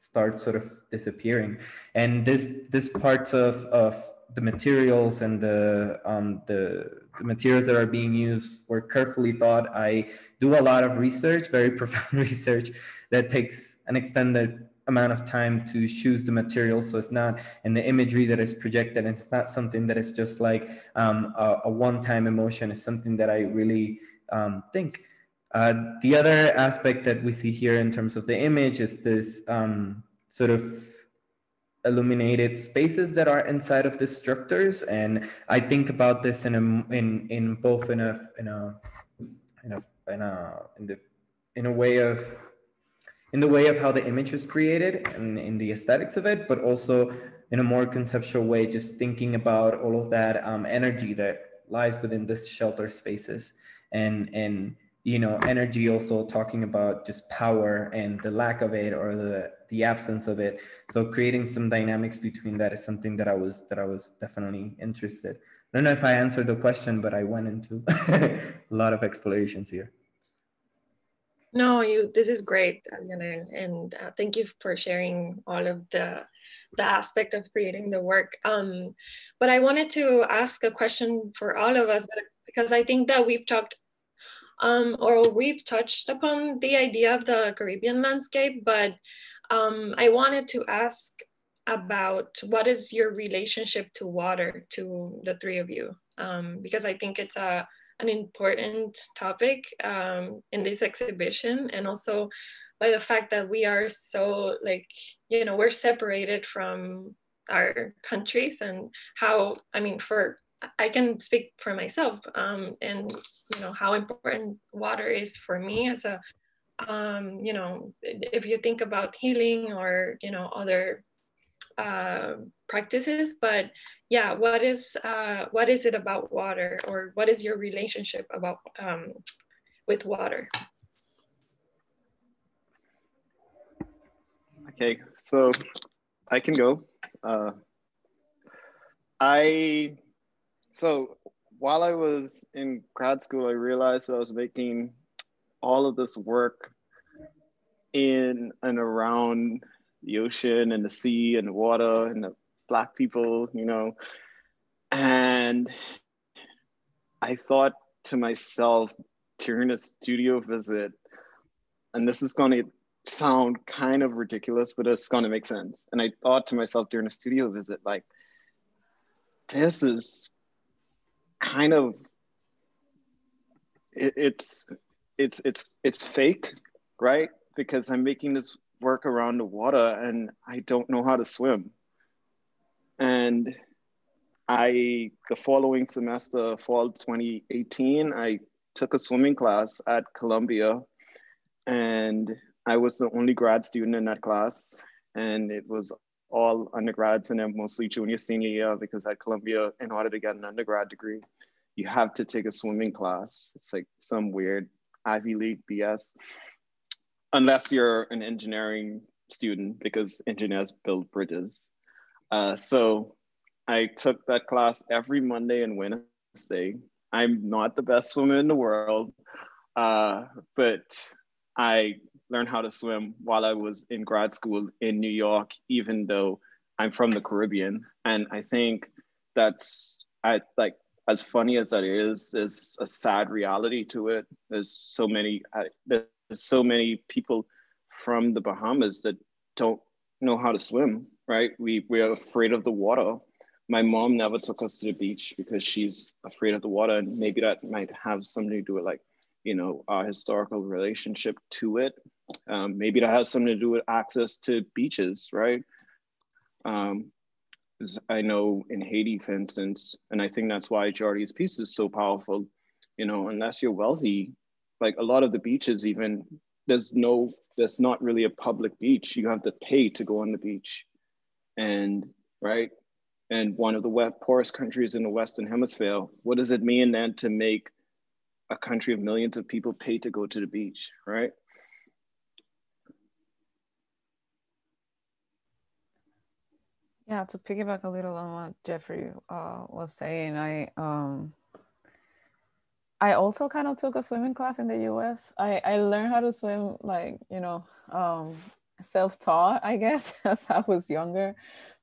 starts sort of disappearing. And this this parts of, of the materials and the um, the, the materials that are being used were carefully thought. I do a lot of research, very profound research that takes an extended amount of time to choose the material so it's not in the imagery that is projected it's not something that is just like um, a, a one-time emotion it's something that i really um, think uh, the other aspect that we see here in terms of the image is this um, sort of illuminated spaces that are inside of the structures. And i think about this in a in in both in a in a in a in a in the in a way of in the way of how the image was created and in the aesthetics of it, but also in a more conceptual way, just thinking about all of that um, energy that lies within this shelter spaces. And and you know energy also talking about just power and the lack of it or the the absence of it so creating some dynamics between that is something that i was that i was definitely interested i don't know if i answered the question but i went into a lot of explorations here no, you. This is great, Lionel, and uh, thank you for sharing all of the the aspect of creating the work. Um, but I wanted to ask a question for all of us, because I think that we've talked, um, or we've touched upon the idea of the Caribbean landscape, but um, I wanted to ask about what is your relationship to water, to the three of you, um, because I think it's a an important topic um, in this exhibition and also by the fact that we are so like you know we're separated from our countries and how i mean for i can speak for myself um, and you know how important water is for me as a um, you know if you think about healing or you know other uh, practices but yeah what is uh, what is it about water or what is your relationship about um, with water? Okay so i can go. Uh, i so while i was in grad school i realized i was making all of this work in and around the ocean and the sea and the water and the black people, you know. And I thought to myself during a studio visit, and this is going to sound kind of ridiculous, but it's going to make sense. And I thought to myself during a studio visit, like, this is kind of it, it's it's it's it's fake, right? Because I'm making this work around the water and I don't know how to swim. And I, the following semester, fall 2018, I took a swimming class at Columbia and I was the only grad student in that class. And it was all undergrads and then mostly junior, senior year because at Columbia, in order to get an undergrad degree, you have to take a swimming class. It's like some weird Ivy League BS unless you're an engineering student because engineers build bridges. Uh, so I took that class every Monday and Wednesday. I'm not the best swimmer in the world, uh, but I learned how to swim while I was in grad school in New York, even though I'm from the Caribbean. And I think that's I like as funny as that is, is a sad reality to it. There's so many I, so many people from the Bahamas that don't know how to swim, right? We, we're afraid of the water. My mom never took us to the beach because she's afraid of the water. And maybe that might have something to do with like, you know, our historical relationship to it. Um, maybe that has something to do with access to beaches, right? Um, I know in Haiti, for instance, and I think that's why Joiri's piece is so powerful. You know, unless you're wealthy, like a lot of the beaches even there's no there's not really a public beach you have to pay to go on the beach and right and one of the poorest countries in the western hemisphere what does it mean then to make a country of millions of people pay to go to the beach right yeah to piggyback a little on what jeffrey uh, was saying i um I also kind of took a swimming class in the US. I, I learned how to swim like, you know, um, self-taught, I guess, as I was younger.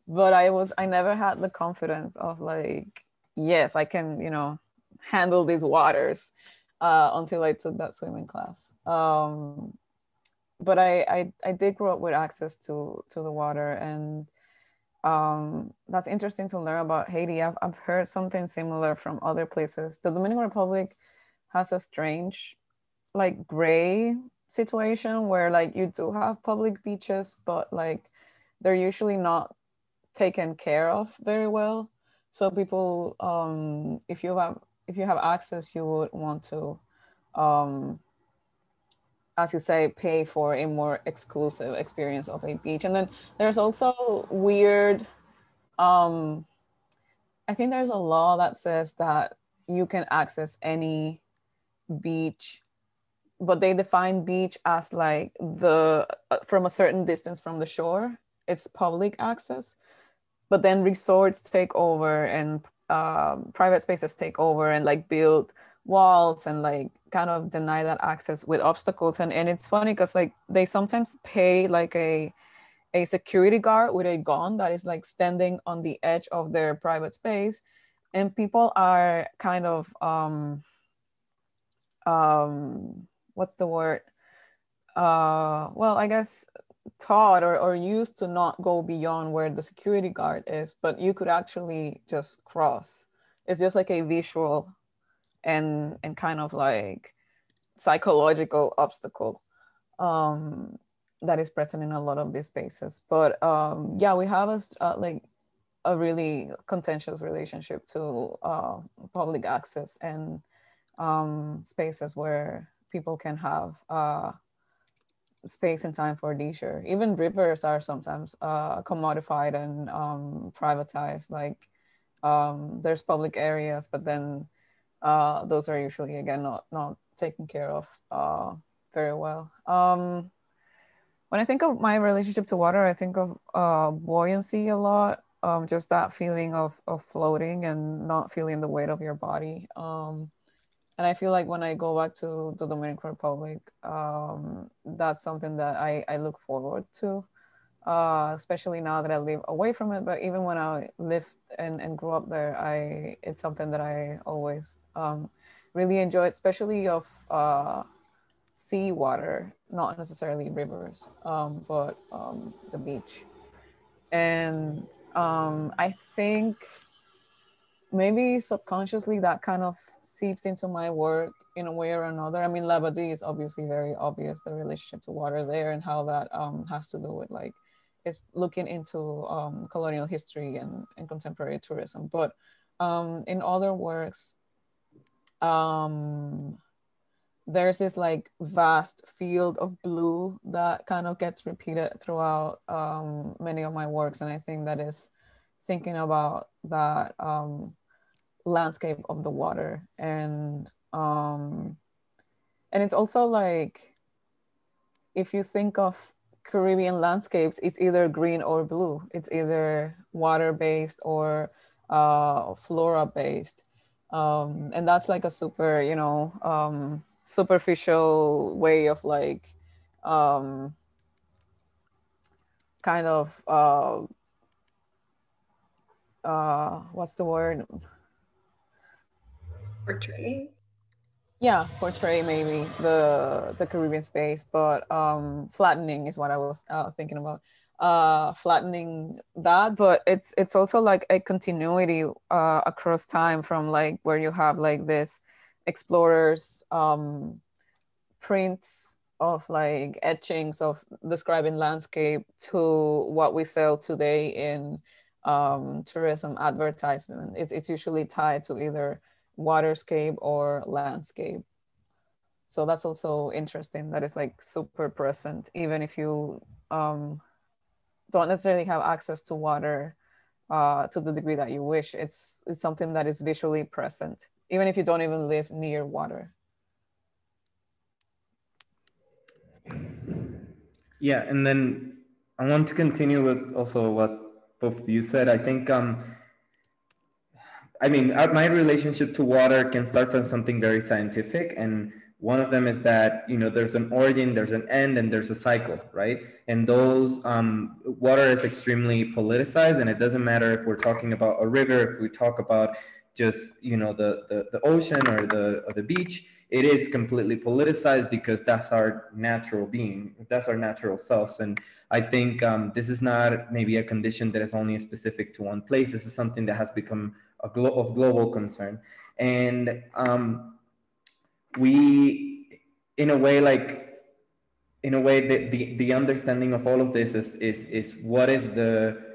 But I was I never had the confidence of like, yes, I can, you know, handle these waters. Uh, until I took that swimming class. Um, but I, I, I did grow up with access to to the water, and um, that's interesting to learn about Haiti. I've I've heard something similar from other places. The Dominican Republic has a strange, like gray situation where like you do have public beaches, but like they're usually not taken care of very well. So people, um, if you have if you have access, you would want to, um, as you say, pay for a more exclusive experience of a beach. And then there's also weird. Um, I think there's a law that says that you can access any beach but they define beach as like the uh, from a certain distance from the shore it's public access but then resorts take over and um, private spaces take over and like build walls and like kind of deny that access with obstacles. And, and it's funny because like they sometimes pay like a a security guard with a gun that is like standing on the edge of their private space. And people are kind of um um what's the word? Uh well i guess taught or, or used to not go beyond where the security guard is, but you could actually just cross. It's just like a visual and and kind of like psychological obstacle um, that is present in a lot of these spaces. But um, yeah, we have a uh, like a really contentious relationship to uh, public access and um, spaces where people can have uh, space and time for leisure. Even rivers are sometimes uh, commodified and um, privatized. Like um, there's public areas, but then uh, those are usually again not not taken care of uh, very well. Um, when I think of my relationship to water, I think of uh, buoyancy a lot. Um, just that feeling of of floating and not feeling the weight of your body. Um, and I feel like when I go back to the Dominican Republic, um, that's something that I, I look forward to, uh, especially now that I live away from it. But even when I lived and, and grew up there, I it's something that I always um, really enjoy, especially of uh, sea water, not necessarily rivers, um, but um, the beach. And um, I think maybe subconsciously that kind of seeps into my work in a way or another. I mean, Labadee is obviously very obvious, the relationship to water there and how that um, has to do with like, it's looking into um, colonial history and, and contemporary tourism. But um, in other works, um, there's this like vast field of blue that kind of gets repeated throughout um, many of my works. And I think that is thinking about that um, landscape of the water. And um and it's also like if you think of caribbean landscapes it's either green or blue. It's either water based or uh flora based um and that's like a super you know um superficial way of like um kind of uh uh what's the word portray yeah portray maybe the the caribbean space but um flattening is what i was uh, thinking about uh flattening that but it's it's also like a continuity uh across time from like where you have like this explorers um prints of like etchings of describing landscape to what we sell today in um, tourism advertisement. It's, it's usually tied to either waterscape or landscape. So that's also interesting. That is like super present, even if you um, don't necessarily have access to water uh, to the degree that you wish. It's, it's something that is visually present, even if you don't even live near water. Yeah, and then I want to continue with also what both of you said. I think um, I mean, uh, my relationship to water can start from something very scientific. And one of them is that, you know, there's an origin, there's an end, and there's a cycle, right? And those, um, water is extremely politicized. And it doesn't matter if we're talking about a river, if we talk about just, you know, the, the, the ocean or the, or the beach, it is completely politicized because that's our natural being, that's our natural selves. And I think um, this is not maybe a condition that is only specific to one place. This is something that has become glo- of global concern. And um, we, in a way, like, in a way, the, the, the understanding of all of this is, is, is what is the,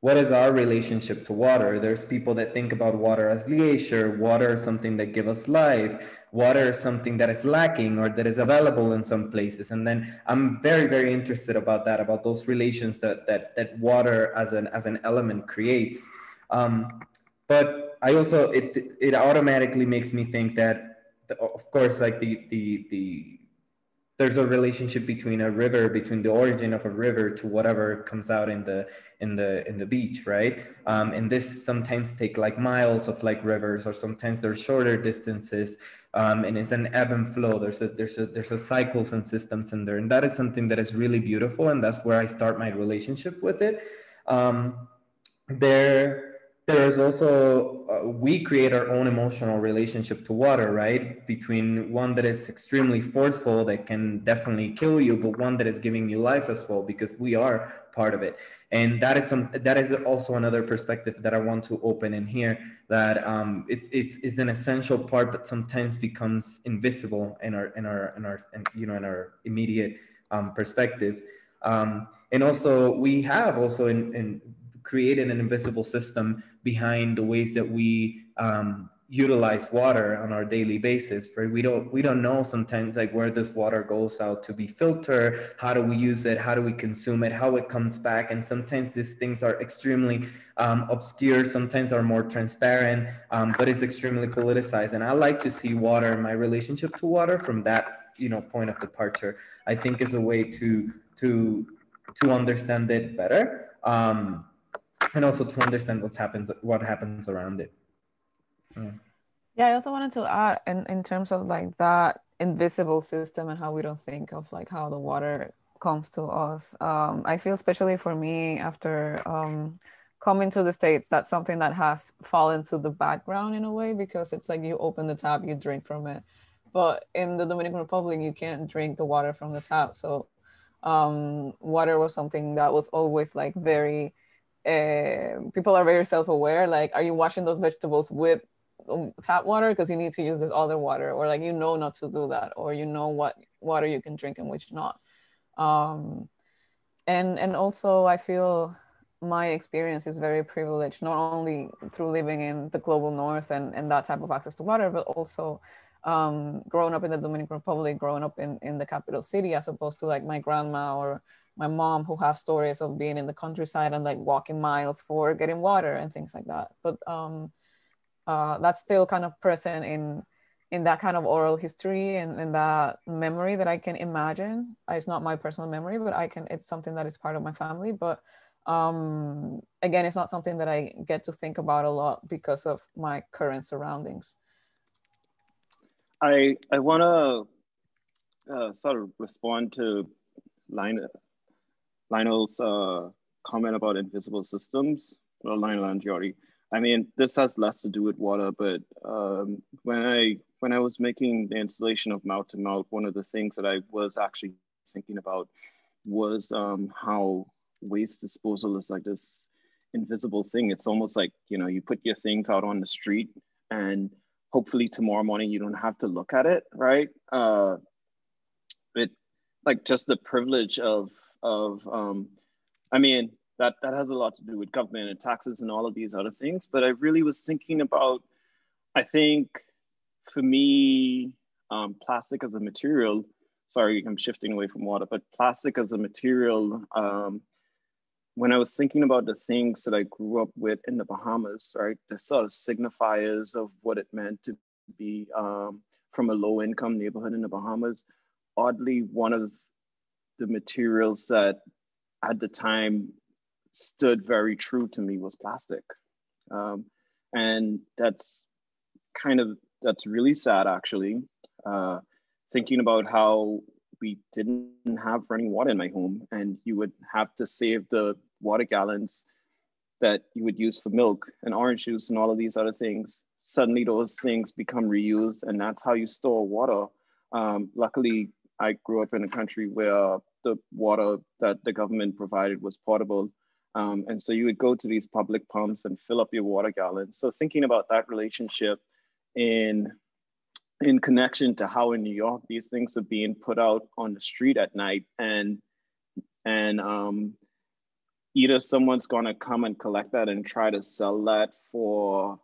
what is our relationship to water? There's people that think about water as leisure, water is something that gives us life, water is something that is lacking or that is available in some places. And then I'm very, very interested about that, about those relations that that that water as an as an element creates. Um, but I also it it automatically makes me think that the, of course like the the the there's a relationship between a river between the origin of a river to whatever comes out in the in the in the beach right? Um, and this sometimes take like miles of like rivers or sometimes there's shorter distances um, and it's an ebb and flow. There's a there's a there's a cycles and systems in there and that is something that is really beautiful and that's where i start my relationship with it. Um, there there is also uh, we create our own emotional relationship to water right? Between one that is extremely forceful that can definitely kill you but one that is giving you life as well because we are part of it. And that is some that is also another perspective that i want to open in here that um, it's, it's it's an essential part but sometimes becomes invisible in our in our in our in, you know in our immediate um, perspective. Um, and also we have also in, in created an invisible system behind the ways that we um, utilize water on our daily basis right? We don't we don't know sometimes like where this water goes out to be filtered how do we use it how do we consume it how it comes back and sometimes these things are extremely um, obscure sometimes are more transparent um, but it's extremely politicized and i like to see water my relationship to water from that you know point of departure. I think is a way to to to understand it better um, and also to understand what happens what happens around it. Yeah. yeah i also wanted to add in, in terms of like that invisible system and how we don't think of like how the water comes to us. Um, i feel especially for me after um, coming to the states that's something that has fallen to the background in a way because it's like you open the tap you drink from it. But in the dominican republic you can't drink the water from the tap. So um, water was something that was always like very people are very self-aware like are you washing those vegetables with um, tap water? Because you need to use this other water or like you know not to do that or you know what water you can drink and which not. Um, and and also i feel my experience is very privileged not only through living in the global north and, and that type of access to water but also um, growing up in the dominican republic growing up in, in the capital city as opposed to like my grandma or my mom who have stories of being in the countryside and like walking miles for getting water and things like that. But um, uh, that's still kind of present in in that kind of oral history and in that memory that i can imagine. It's not my personal memory but i can it's something that is part of my family. But um, again it's not something that i get to think about a lot because of my current surroundings. I i want to uh, sort of respond to line Lionel's uh, comment about invisible systems, well, Lionel and Joiri. I mean, this has less to do with water, but um, when I when I was making the installation of mouth to mouth, one of the things that I was actually thinking about was um, how waste disposal is like this invisible thing. It's almost like you know you put your things out on the street, and hopefully tomorrow morning you don't have to look at it, right? Uh, it like just the privilege of of um, i mean that that has a lot to do with government and taxes and all of these other things but i really was thinking about i think for me um, plastic as a material sorry i'm shifting away from water but plastic as a material um, when i was thinking about the things that i grew up with in the bahamas right the sort of signifiers of what it meant to be um, from a low income neighborhood in the bahamas oddly one of the materials that at the time stood very true to me was plastic. Um, and that's kind of, that's really sad actually. Uh, thinking about how we didn't have running water in my home and you would have to save the water gallons that you would use for milk and orange juice and all of these other things suddenly those things become reused and that's how you store water. Um, luckily, I grew up in a country where the water that the government provided was portable. Um, and so you would go to these public pumps and fill up your water gallons. So thinking about that relationship in, in connection to how in New York, these things are being put out on the street at night and, and um, either someone's gonna come and collect that and try to sell that for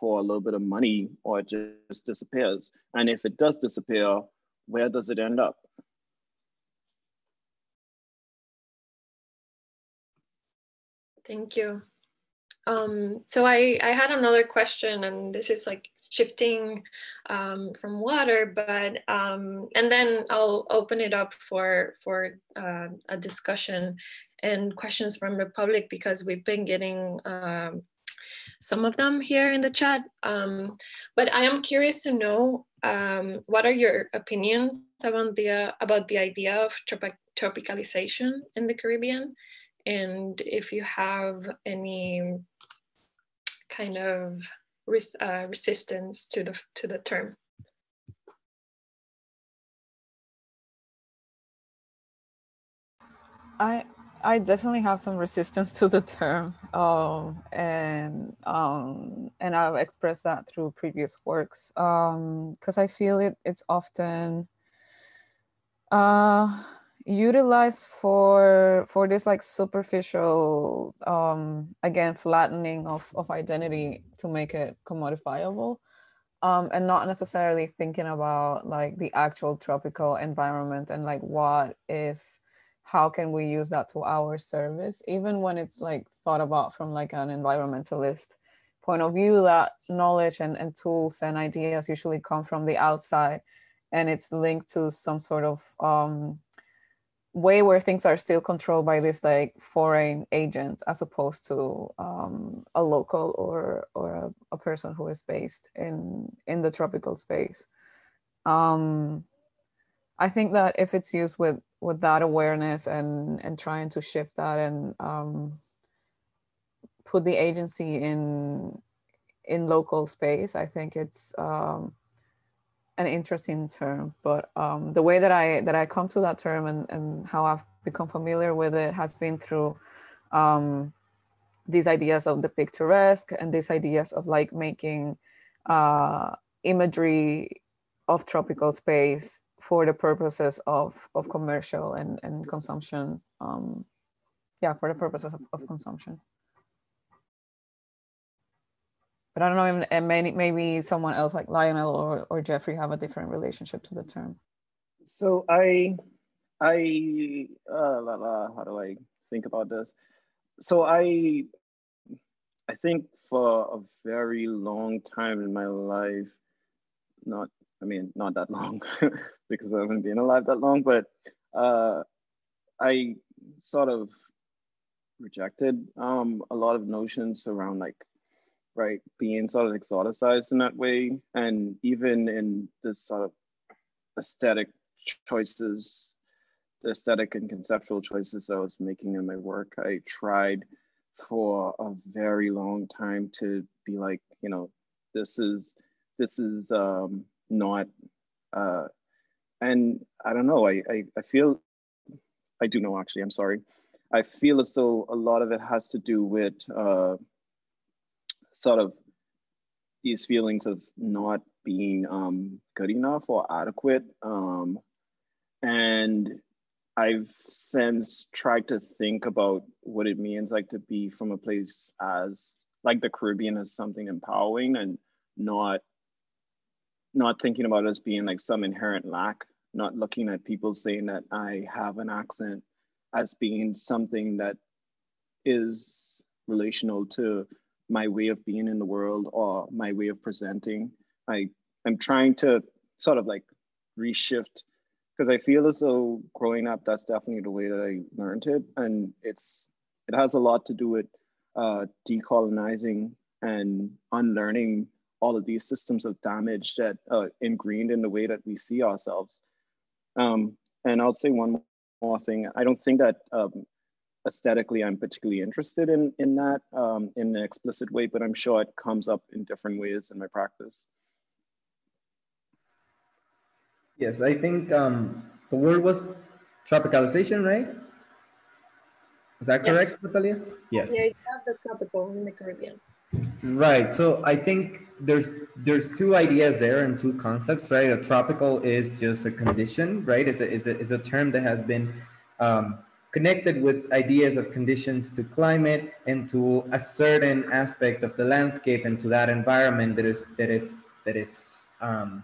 for a little bit of money or it just disappears. And if it does disappear, where does it end up? Thank you. Um, so I, I had another question, and this is like shifting um, from water, but um, and then I'll open it up for for uh, a discussion and questions from the public because we've been getting um, some of them here in the chat. Um, but I am curious to know what are your opinions about the uh, about the idea of tropic tropicalization in the Caribbean, and if you have any kind of res uh, resistance to the to the term. I I definitely have some resistance to the term, um, and um, and I've expressed that through previous works because um, I feel it it's often uh, utilized for for this like superficial um, again flattening of of identity to make it commodifiable. Um, and not necessarily thinking about like the actual tropical environment and like what is how can we use that to our service even when it's like thought about from like an environmentalist point of view that knowledge and, and tools and ideas usually come from the outside and it's linked to some sort of um, way where things are still controlled by this like foreign agent as opposed to um, a local or or a, a, person who is based in in the tropical space. Um, I think that if it's used with with that awareness and and trying to shift that and um, put the agency in in local space, I think it's um, an interesting term. But um, the way that I that I come to that term and and how I've become familiar with it has been through um, these ideas of the picturesque and these ideas of like making uh, imagery of tropical space for the purposes of, of commercial and, and consumption. Um, yeah, for the purposes of, of consumption. But I don't know, if maybe, maybe someone else like Lionel or, or Jeffrey have a different relationship to the term. So I, I, uh, la, la, how do I think about this? So I, I think for a very long time in my life, not I mean, not that long because I haven't been alive that long, but uh, I sort of rejected um, a lot of notions around like, right, being sort of exoticized in that way. And even in this sort of aesthetic choices, the aesthetic and conceptual choices I was making in my work, I tried for a very long time to be like, you know, this is, this is, um, not uh, and I don't know, I, I, I feel, I do know actually, I'm sorry. I feel as though a lot of it has to do with uh, sort of these feelings of not being um, good enough or adequate. Um, and I've since tried to think about what it means like to be from a place as like the Caribbean as something empowering and not not thinking about as being like some inherent lack, not looking at people saying that I have an accent as being something that is relational to my way of being in the world or my way of presenting. I am trying to sort of like reshift because I feel as though growing up, that's definitely the way that I learned it. And it's it has a lot to do with uh, decolonizing and unlearning all of these systems of damage that uh, ingrained in the way that we see ourselves. Um, and I'll say one more thing. I don't think that um, aesthetically I'm particularly interested in, in that um, in an explicit way, but I'm sure it comes up in different ways in my practice. Yes, I think um, the word was tropicalization, right? Is that correct. Natalia? Yes. Yeah, you have the tropical in the Caribbean. Right. So I think there's there's two ideas there and two concepts, right? A tropical is just a condition, right? Is a, is a, is a term that has been um, connected with ideas of conditions to climate and to a certain aspect of the landscape and to that environment that is that is that is um,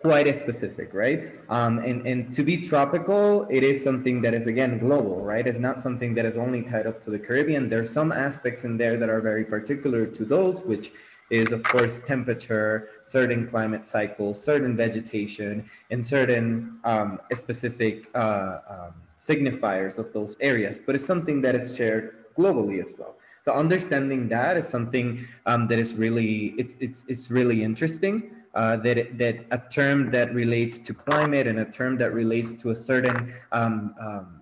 quite specific, right? Um, and, and to be tropical, it is something that is again global, right? It's not something that is only tied up to the Caribbean. There's some aspects in there that are very particular to those, which is of course temperature, certain climate cycles, certain vegetation, and certain um, specific uh, um, signifiers of those areas. But it's something that is shared globally as well. So understanding that is something um, that is really it's it's it's really interesting uh, that, that a term that relates to climate and a term that relates to a certain um, um,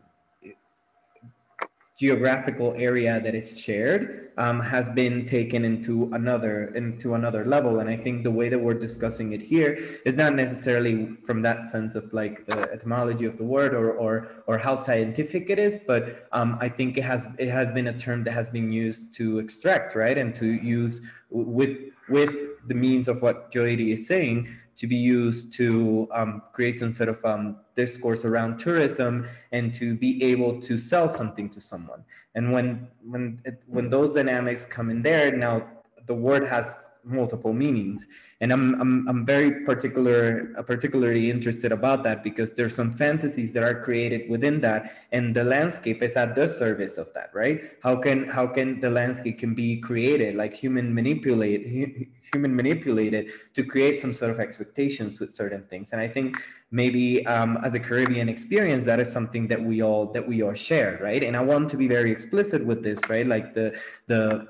geographical area that is shared um, has been taken into another into another level. And i think the way that we're discussing it here is not necessarily from that sense of like the etymology of the word or or, or how scientific it is but um, i think it has it has been a term that has been used to extract right and to use with with the means of what Joiri is saying to be used to um, create some sort of um, discourse around tourism and to be able to sell something to someone. And when when it, when those dynamics come in there, now the word has multiple meanings and I'm, I'm, I'm very particular particularly interested about that because there's some fantasies that are created within that and the landscape is at the service of that right? How can how can the landscape can be created like human manipulate human manipulated to create some sort of expectations with certain things? And i think maybe um, as a caribbean experience that is something that we all that we all share right? And i want to be very explicit with this right? Like the the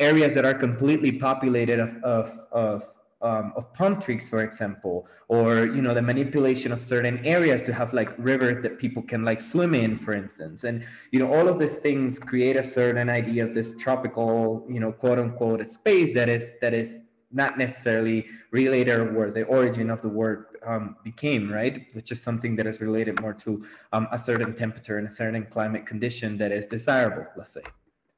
areas that are completely populated of, of, of um, of palm trees, for example, or you know the manipulation of certain areas to have like rivers that people can like swim in, for instance, and you know all of these things create a certain idea of this tropical, you know, quote unquote space that is that is not necessarily related or where the origin of the word um, became, right? Which is something that is related more to um, a certain temperature and a certain climate condition that is desirable, let's say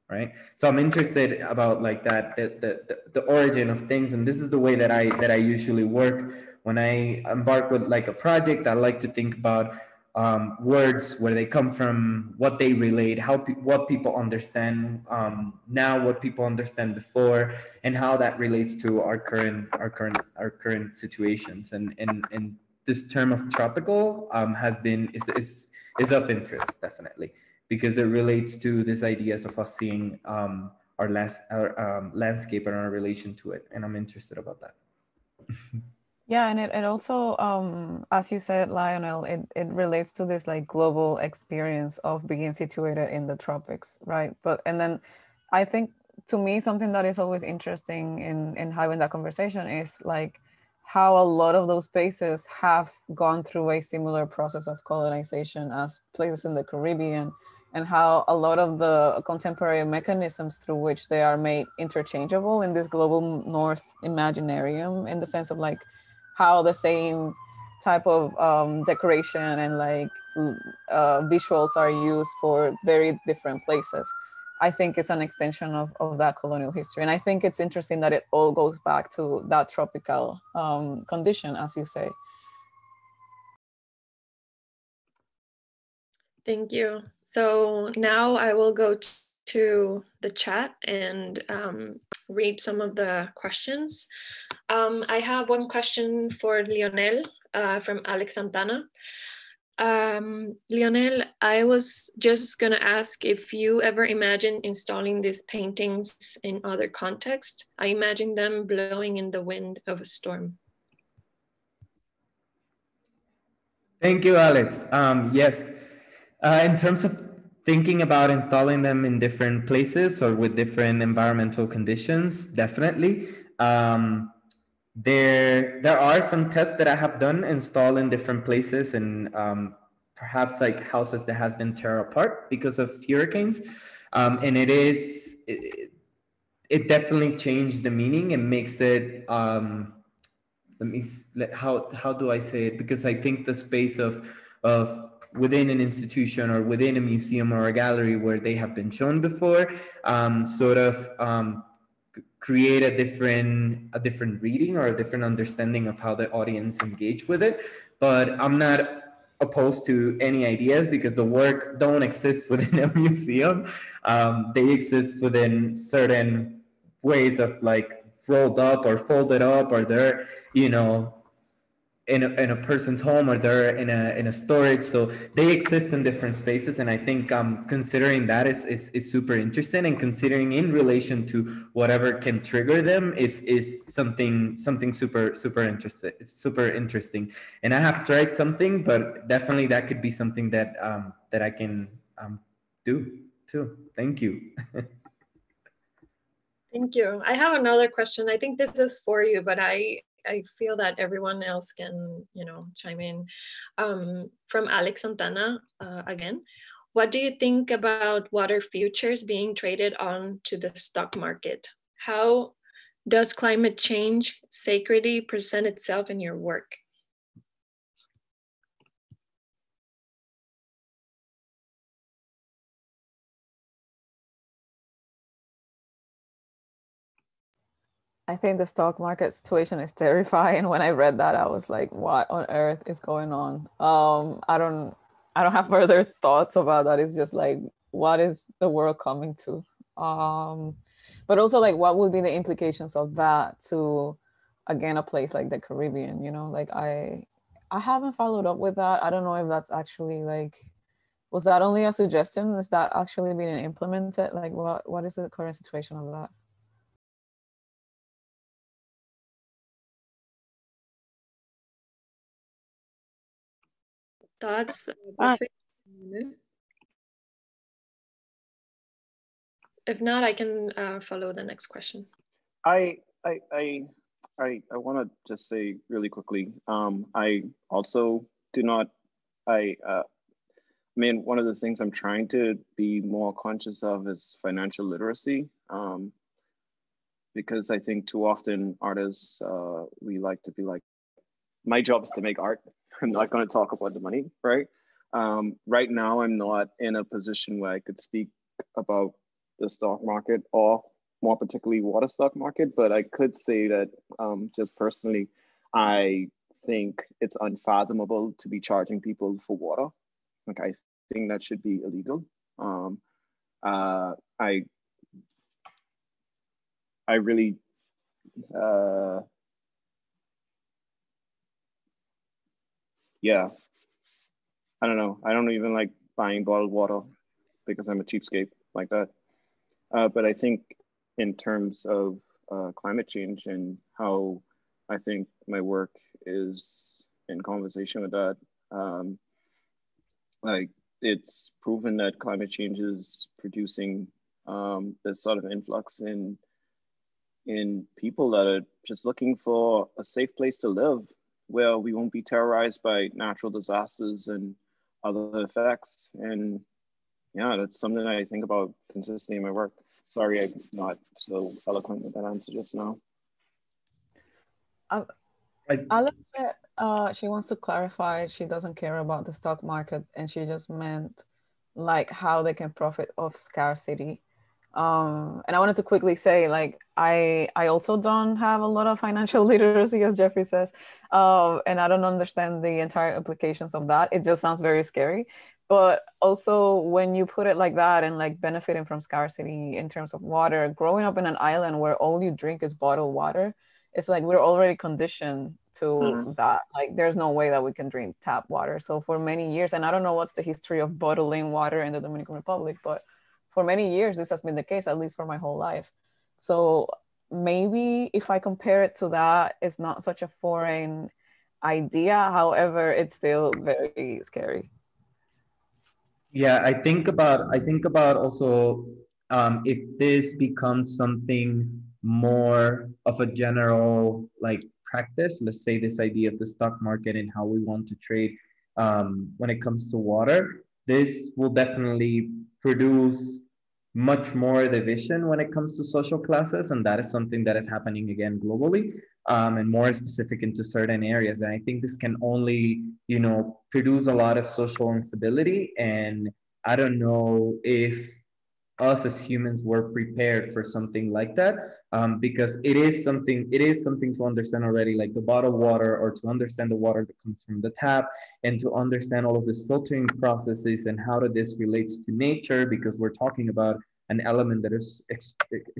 right? So i'm interested about like that the, the, the origin of things and this is the way that i that i usually work. When i embark with like a project i like to think about um, words where they come from what they relate how pe- what people understand um, now what people understand before and how that relates to our current our current our current situations. And and and this term of tropical um, has been is, is is of interest definitely because it relates to these ideas of us seeing um, our, last, our um, landscape and our relation to it. And I'm interested about that. yeah, and it, it also, um, as you said, Lionel, it, it relates to this like global experience of being situated in the tropics, right? But, and then I think to me, something that is always interesting in, in having that conversation is like, how a lot of those spaces have gone through a similar process of colonization as places in the Caribbean and how a lot of the contemporary mechanisms through which they are made interchangeable in this global north imaginarium in the sense of like how the same type of um, decoration and like uh, visuals are used for very different places. I think it's an extension of, of that colonial history. And i think it's interesting that it all goes back to that tropical um, condition as you say. Thank you so now I will go to the chat and um, read some of the questions. Um, I have one question for Lionel uh, from Alex Santana. Um, Lionel, I was just gonna ask if you ever imagined installing these paintings in other contexts. I imagine them blowing in the wind of a storm. Thank you, Alex. Um, yes, uh, in terms of thinking about installing them in different places or with different environmental conditions, definitely. Um, there, there are some tests that I have done install in different places and um, perhaps like houses that has been tear apart because of hurricanes. Um, and it is, it, it, definitely changed the meaning and makes it, um, let me, how, how do I say it? Because I think the space of, of within an institution or within a museum or a gallery where they have been shown before, um, sort of um, create a different a different reading or a different understanding of how the audience engage with it. But I'm not opposed to any ideas because the work don't exist within a museum. Um, they exist within certain ways of like rolled up or folded up or they're you know in a, in a person's home or they're in a in a storage so they exist in different spaces and i think um considering that is, is is super interesting and considering in relation to whatever can trigger them is is something something super super interesting It's super interesting and i have tried something but definitely that could be something that um that i can um do too thank you Thank you. I have another question. I think this is for you, but I I feel that everyone else can, you know, chime in. Um, from Alex Santana uh, again, what do you think about water futures being traded on to the stock market? How does climate change sacredly present itself in your work? I think the stock market situation is terrifying. When I read that, I was like, what on earth is going on? Um, I don't I don't have further thoughts about that. It's just like, what is the world coming to? Um, but also like what would be the implications of that to again a place like the Caribbean, you know? Like I I haven't followed up with that. I don't know if that's actually like was that only a suggestion? Is that actually being implemented? Like what what is the current situation of that? Thoughts? Uh, if not, I can uh, follow the next question. I I I I, I want to just say really quickly. Um, I also do not. I uh, I mean, one of the things I'm trying to be more conscious of is financial literacy. Um, because I think too often artists, uh, we like to be like, my job is to make art I'm not going to talk about the money, right? Um, right now, I'm not in a position where I could speak about the stock market or more particularly water stock market, but I could say that um, just personally, I think it's unfathomable to be charging people for water. Like I think that should be illegal. Um, uh, I I really uh, yeah, I don't know. I don't even like buying bottled water because I'm a cheapskate like that. Uh, but I think in terms of uh, climate change and how I think my work is in conversation with that, um, like it's proven that climate change is producing um, this sort of influx in in people that are just looking for a safe place to live where we won't be terrorized by natural disasters and other effects. And yeah, that's something I think about consistently in my work. Sorry, I'm not so eloquent with that answer just now. Uh, Alex said uh, she wants to clarify she doesn't care about the stock market and she just meant like how they can profit off scarcity um, and I wanted to quickly say, like, I I also don't have a lot of financial literacy, as Jeffrey says, um, and I don't understand the entire implications of that. It just sounds very scary. But also, when you put it like that, and like benefiting from scarcity in terms of water, growing up in an island where all you drink is bottled water, it's like we're already conditioned to mm-hmm. that. Like, there's no way that we can drink tap water. So for many years, and I don't know what's the history of bottling water in the Dominican Republic, but for many years this has been the case at least for my whole life. So maybe if i compare it to that it's not such a foreign idea. However it's still very scary. Yeah i think about i think about also um, if this becomes something more of a general like practice let's say this idea of the stock market and how we want to trade um, when it comes to water, this will definitely produce much more division when it comes to social classes. And that is something that is happening again globally um, and more specific into certain areas. And I think this can only, you know, produce a lot of social instability. And I don't know if us as humans were prepared for something like that um, because it is something it is something to understand already like the bottled water or to understand the water that comes from the tap and to understand all of these filtering processes and how this relates to nature because we're talking about an element that is ex-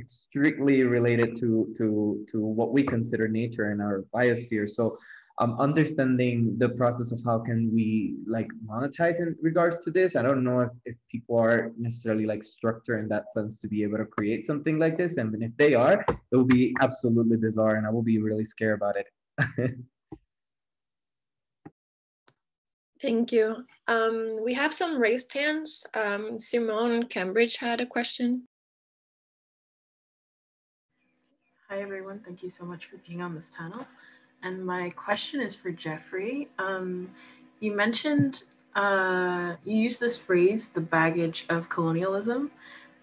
strictly related to to to what we consider nature in our biosphere. So um, understanding the process of how can we like monetize in regards to this. I don't know if, if people are necessarily like structured in that sense to be able to create something like this. And if they are, it will be absolutely bizarre and I will be really scared about it. Thank you. Um, we have some raised hands. Um, Simone Cambridge had a question. Hi, everyone. Thank you so much for being on this panel. And my question is for Jeffrey. Um, you mentioned, uh, you used this phrase, the baggage of colonialism.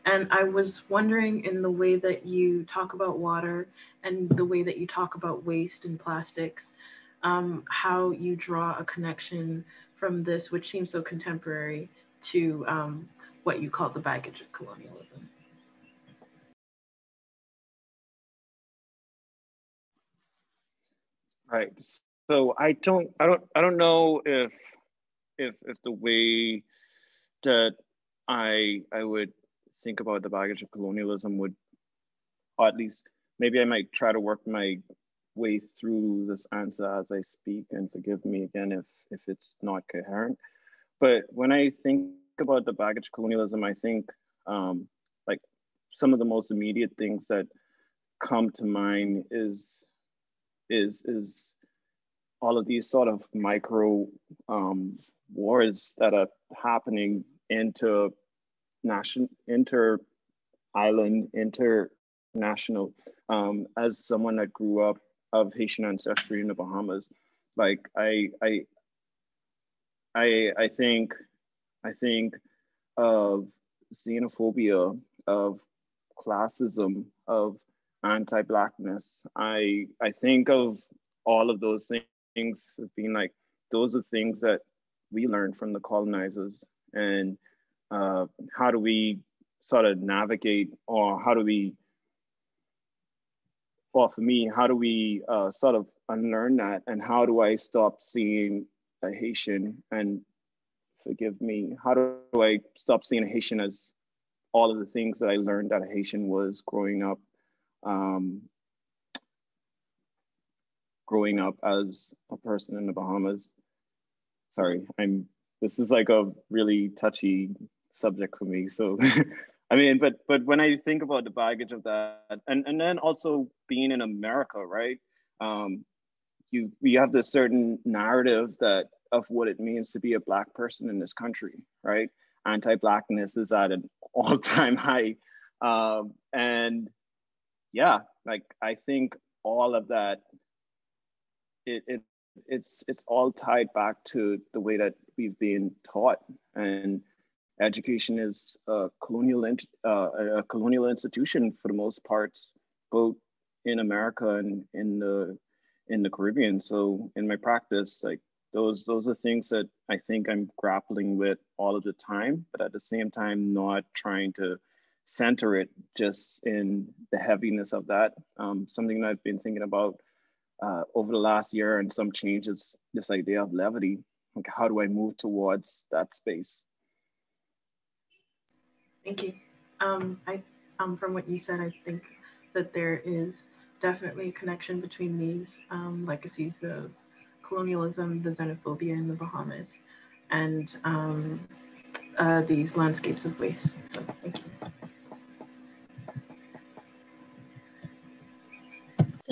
And I was wondering in the way that you talk about water and the way that you talk about waste and plastics, um, how you draw a connection from this, which seems so contemporary, to um, what you call the baggage of colonialism. Right. So I don't, I don't, I don't know if, if, if the way that I, I would think about the baggage of colonialism would, or at least maybe I might try to work my way through this answer as I speak, and forgive me again if if it's not coherent. But when I think about the baggage of colonialism, I think um, like some of the most immediate things that come to mind is is is all of these sort of micro um, wars that are happening into national inter island international um, as someone that grew up of Haitian ancestry in the Bahamas like I I I I think I think of xenophobia of classism of anti-blackness. I I think of all of those things as being like those are things that we learned from the colonizers, and uh, how do we sort of navigate, or how do we, or for me, how do we uh, sort of unlearn that, and how do I stop seeing a Haitian and forgive me, how do I stop seeing a Haitian as all of the things that I learned that a Haitian was growing up um, growing up as a person in the Bahamas. Sorry, I'm. This is like a really touchy subject for me. So, I mean, but but when I think about the baggage of that, and and then also being in America, right? Um, you you have this certain narrative that of what it means to be a black person in this country, right? Anti-blackness is at an all-time high, um, and yeah, like I think all of that, it, it it's it's all tied back to the way that we've been taught. And education is a colonial uh, a colonial institution for the most parts both in america and in the in the caribbean. So in my practice like those those are things that i think i'm grappling with all of the time but at the same time not trying to center it just in the heaviness of that. Um, something that I've been thinking about uh, over the last year and some changes, this idea of levity. Like how do I move towards that space? Thank you. Um, I, um, from what you said, I think that there is definitely a connection between these um, legacies of colonialism, the xenophobia in the Bahamas, and um, uh, these landscapes of waste. So thank you.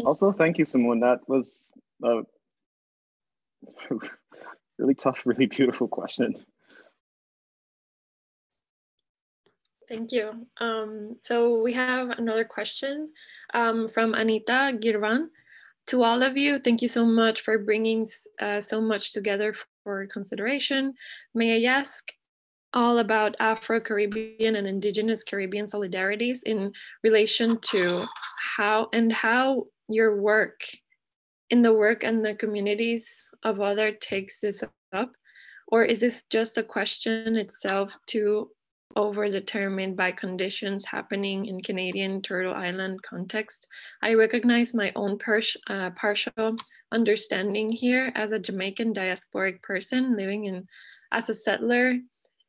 Also, thank you, Simone. That was a really tough, really beautiful question. Thank you. Um, so we have another question um, from Anita Girvan. To all of you, thank you so much for bringing uh, so much together for consideration. May I ask all about Afro-Caribbean and Indigenous Caribbean solidarities in relation to how and how your work in the work and the communities of other takes this up? Or is this just a question itself to overdetermined by conditions happening in Canadian Turtle Island context. I recognize my own uh, partial understanding here as a Jamaican diasporic person living in as a settler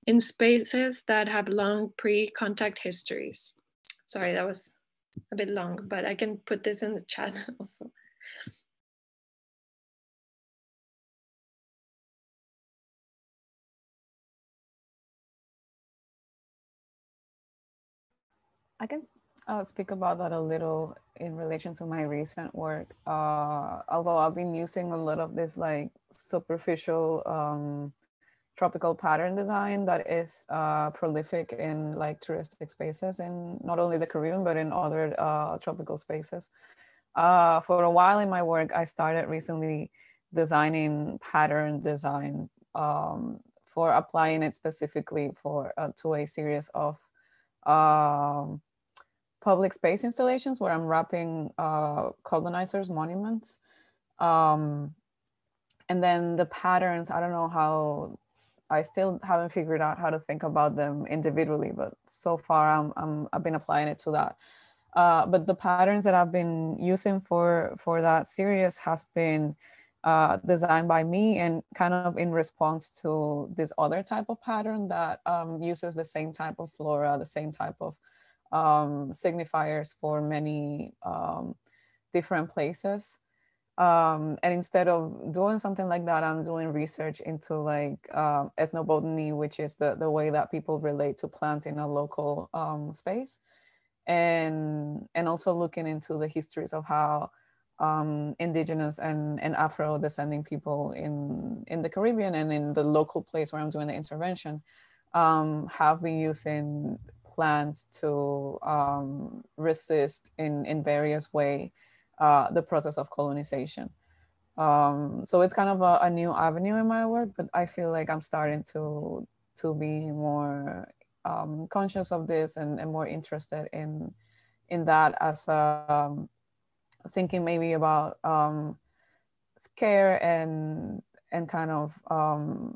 in spaces that have long pre-contact histories. Sorry, that was a bit long, but I can put this in the chat also. I can uh, speak about that a little in relation to my recent work. Uh, although I've been using a lot of this like superficial um, tropical pattern design that is uh, prolific in like touristic spaces in not only the Caribbean, but in other uh, tropical spaces. Uh, for a while in my work, I started recently designing pattern design um, for applying it specifically for uh, to a series of um, public space installations where I'm wrapping uh, colonizers' monuments. Um, and then the patterns, I don't know how, I still haven't figured out how to think about them individually, but so far I'm, I'm, I've been applying it to that. Uh, but the patterns that I've been using for, for that series has been uh, designed by me and kind of in response to this other type of pattern that um, uses the same type of flora, the same type of um, signifiers for many um, different places. Um, and instead of doing something like that, I'm doing research into like uh, ethnobotany, which is the, the way that people relate to plants in a local um, space. And, and also looking into the histories of how um, indigenous and, and Afro descending people in, in the Caribbean and in the local place where I'm doing the intervention um, have been using plants to um, resist in, in various way uh, the process of colonization. Um, so it's kind of a, a, new avenue in my work, but I feel like I'm starting to to be more um, conscious of this and, and, more interested in in that as a, um, thinking maybe about um, care and and kind of um,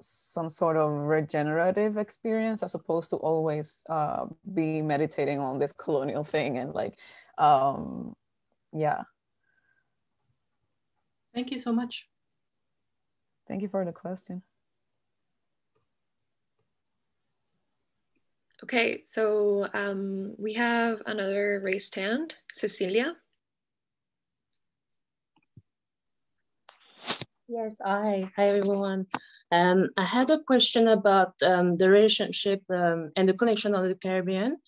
some sort of regenerative experience as opposed to always uh, be meditating on this colonial thing and like um, yeah. Thank you so much. Thank you for the question. Okay so um, we have another raised hand cecilia. Yes, hi, hi everyone. Um, I had a question about um, the relationship um, and the connection of the Caribbean.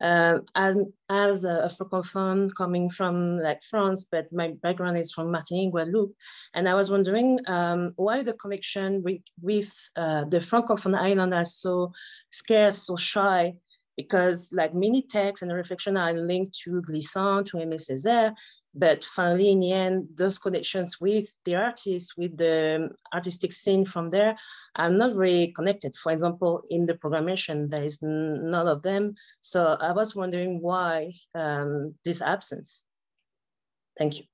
And as a, a francophone coming from like France, but my background is from Martinique, Guadeloupe, and I was wondering um, why the connection with, with uh, the francophone island are so scarce, so shy, because like many texts and reflection are linked to Glissant, to Aimé Césaire, but finally, in the end, those connections with the artists, with the artistic scene from there, are not very connected. For example, in the programmation, there is none of them. So I was wondering why um, this absence. Thank you.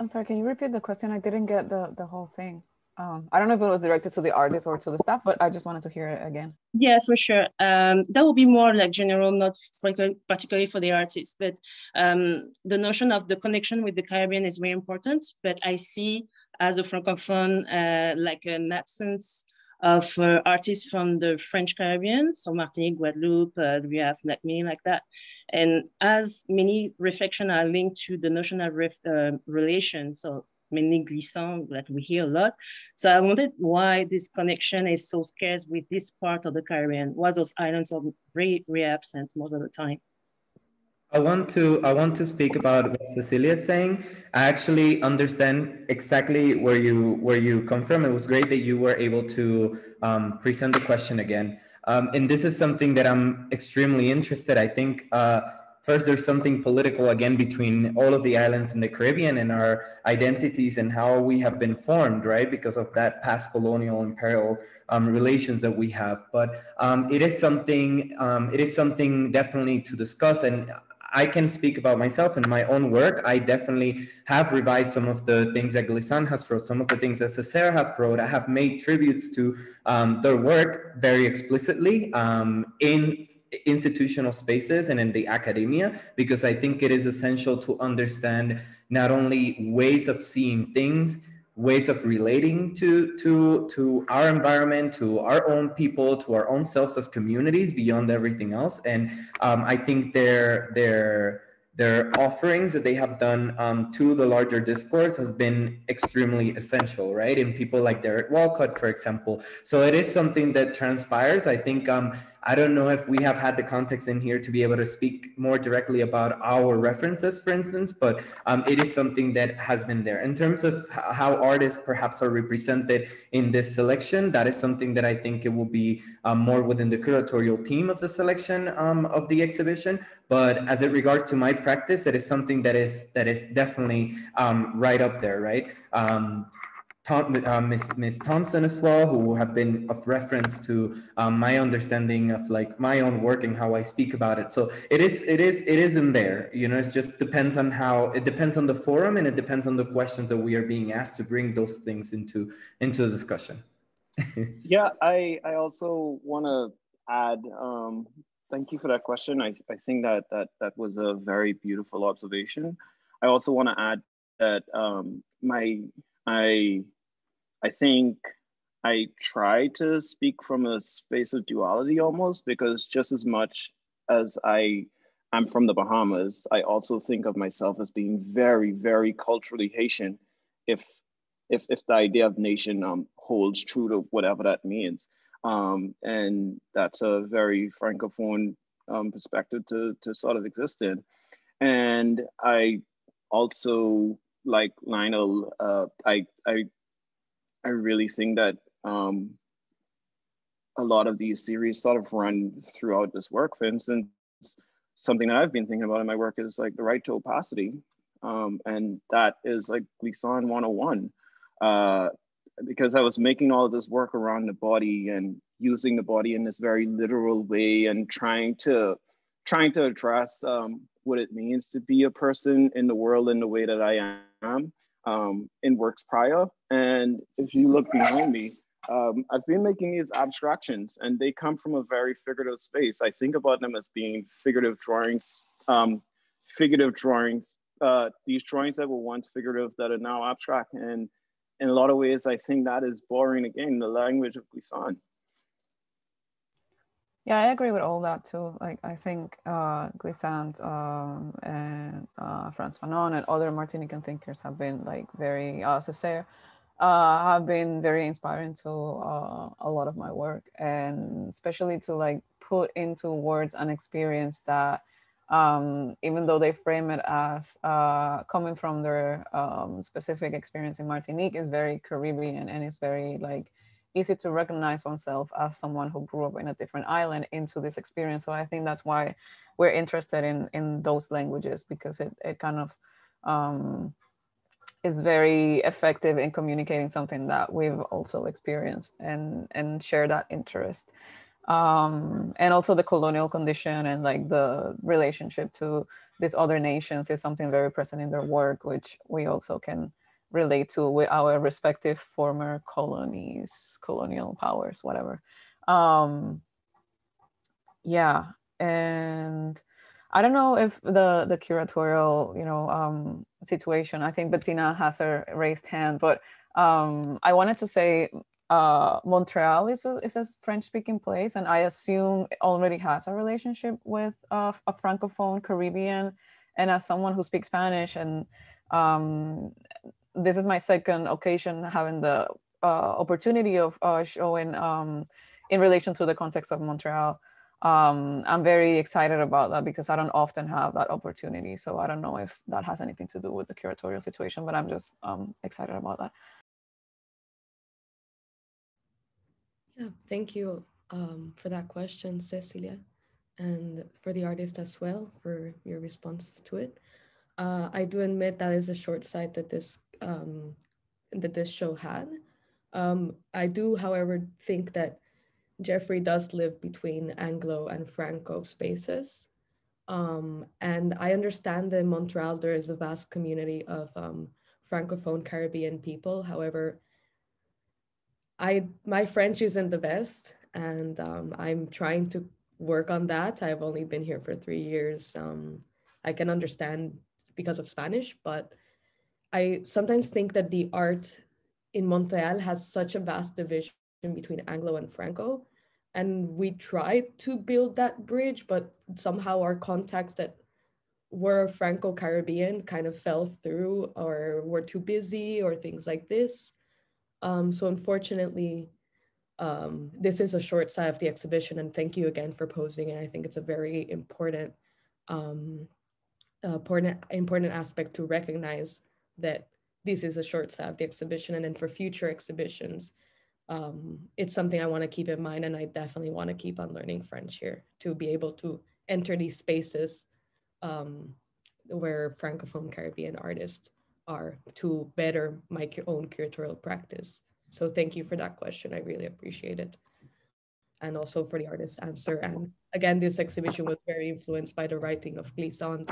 I'm sorry, can you repeat the question? I didn't get the, the whole thing. Um, I don't know if it was directed to the artist or to the staff, but I just wanted to hear it again. Yeah, for sure. Um, that would be more like general, not particularly for the artists, but um, the notion of the connection with the Caribbean is very important. But I see as a Francophone, uh, like an absence of uh, artists from the French Caribbean, so Martinique, Guadeloupe, uh, we have like me like that. And as many reflections are linked to the notion of ref, uh, relation, so mainly glissant that we hear a lot. So I wondered why this connection is so scarce with this part of the Caribbean. Why those islands are very, very absent most of the time. I want to I want to speak about what Cecilia is saying. I actually understand exactly where you where you come from. It was great that you were able to um, present the question again. Um, and this is something that I'm extremely interested. I think uh, first there's something political again between all of the islands in the Caribbean and our identities and how we have been formed, right? Because of that past colonial imperial um, relations that we have. But um, it is something, um, it is something definitely to discuss. And I can speak about myself and my own work. I definitely have revised some of the things that Glissant has wrote, some of the things that Césaire have wrote. I have made tributes to um, their work very explicitly um, in institutional spaces and in the academia, because I think it is essential to understand not only ways of seeing things, ways of relating to to to our environment to our own people to our own selves as communities beyond everything else and um, i think their their their offerings that they have done um, to the larger discourse has been extremely essential, right? In people like Derek Walcott, for example. So it is something that transpires. I think um, I don't know if we have had the context in here to be able to speak more directly about our references, for instance, but um, it is something that has been there. In terms of how artists perhaps are represented in this selection, that is something that I think it will be um, more within the curatorial team of the selection um, of the exhibition. But as it regards to my practice, it is something that is that is definitely um, right up there, right? Tom, uh, Miss, Miss Thompson as well, who have been of reference to um, my understanding of like my own work and how I speak about it. So it is, it is, it is in there. You know, it just depends on how it depends on the forum and it depends on the questions that we are being asked to bring those things into into the discussion. yeah, I I also want to add. Um, thank you for that question. I I think that that that was a very beautiful observation. I also want to add that um, my I I think I try to speak from a space of duality almost because just as much as I am from the Bahamas, I also think of myself as being very, very culturally Haitian if if if the idea of nation um, holds true to whatever that means. Um, and that's a very francophone um, perspective to, to sort of exist in. And I also like Lionel, uh, I I I really think that um, a lot of these series sort of run throughout this work. For instance, something that I've been thinking about in my work is like the right to opacity. Um, and that is like Glissant 101. Uh, because I was making all of this work around the body and using the body in this very literal way and trying to trying to address um, what it means to be a person in the world in the way that I am um, in works prior. And if you look behind me, um, I've been making these abstractions and they come from a very figurative space. I think about them as being figurative drawings, um, figurative drawings, uh, these drawings that were once figurative that are now abstract. And in a lot of ways, I think that is borrowing again the language of Glissant. Yeah, I agree with all that too. Like I think uh, Glissant um, and uh, Frantz Fanon and other Martinican thinkers have been like very uh, Césaire uh, have been very inspiring to uh, a lot of my work, and especially to like put into words an experience that um, even though they frame it as uh, coming from their um, specific experience in Martinique, is very Caribbean and it's very like easy to recognize oneself as someone who grew up in a different island into this experience. So I think that's why we're interested in in those languages because it, it kind of um, is very effective in communicating something that we've also experienced and and share that interest. Um, and also the colonial condition and like the relationship to these other nations is something very present in their work, which we also can relate to with our respective former colonies, colonial powers, whatever. Um, yeah, and I don't know if the the curatorial, you know, um, situation. I think Bettina has her raised hand, but um, I wanted to say uh, Montreal is a, is a French speaking place, and I assume already has a relationship with a francophone Caribbean. And as someone who speaks Spanish and um, this is my second occasion having the uh, opportunity of uh, showing um, in relation to the context of Montreal. Um, I'm very excited about that because I don't often have that opportunity. So I don't know if that has anything to do with the curatorial situation, but I'm just um, excited about that. Yeah, thank you um, for that question, Cecilia. and for the artist as well for your response to it. Uh, I do admit that is a short sight that this um, that this show had. Um, I do, however, think that Jeffrey does live between Anglo and Franco spaces. Um, and I understand that in Montreal there is a vast community of um, Francophone Caribbean people. However, I my French isn't the best, and um, I'm trying to work on that. I've only been here for three years. Um, I can understand because of Spanish, but I sometimes think that the art in Montreal has such a vast division between Anglo and Franco. And we tried to build that bridge, but somehow our contacts that were Franco Caribbean kind of fell through or were too busy or things like this. Um, so unfortunately, um, this is a short side of the exhibition and thank you again for posing And I think it's a very important, um, important, important aspect to recognize that this is a short side of the exhibition and then for future exhibitions, um, it's something I want to keep in mind and I definitely want to keep on learning French here to be able to enter these spaces um, where Francophone Caribbean artists are to better my own curatorial practice. So thank you for that question. I really appreciate it. And also for the artist's answer. And again, this exhibition was very influenced by the writing of Glissant.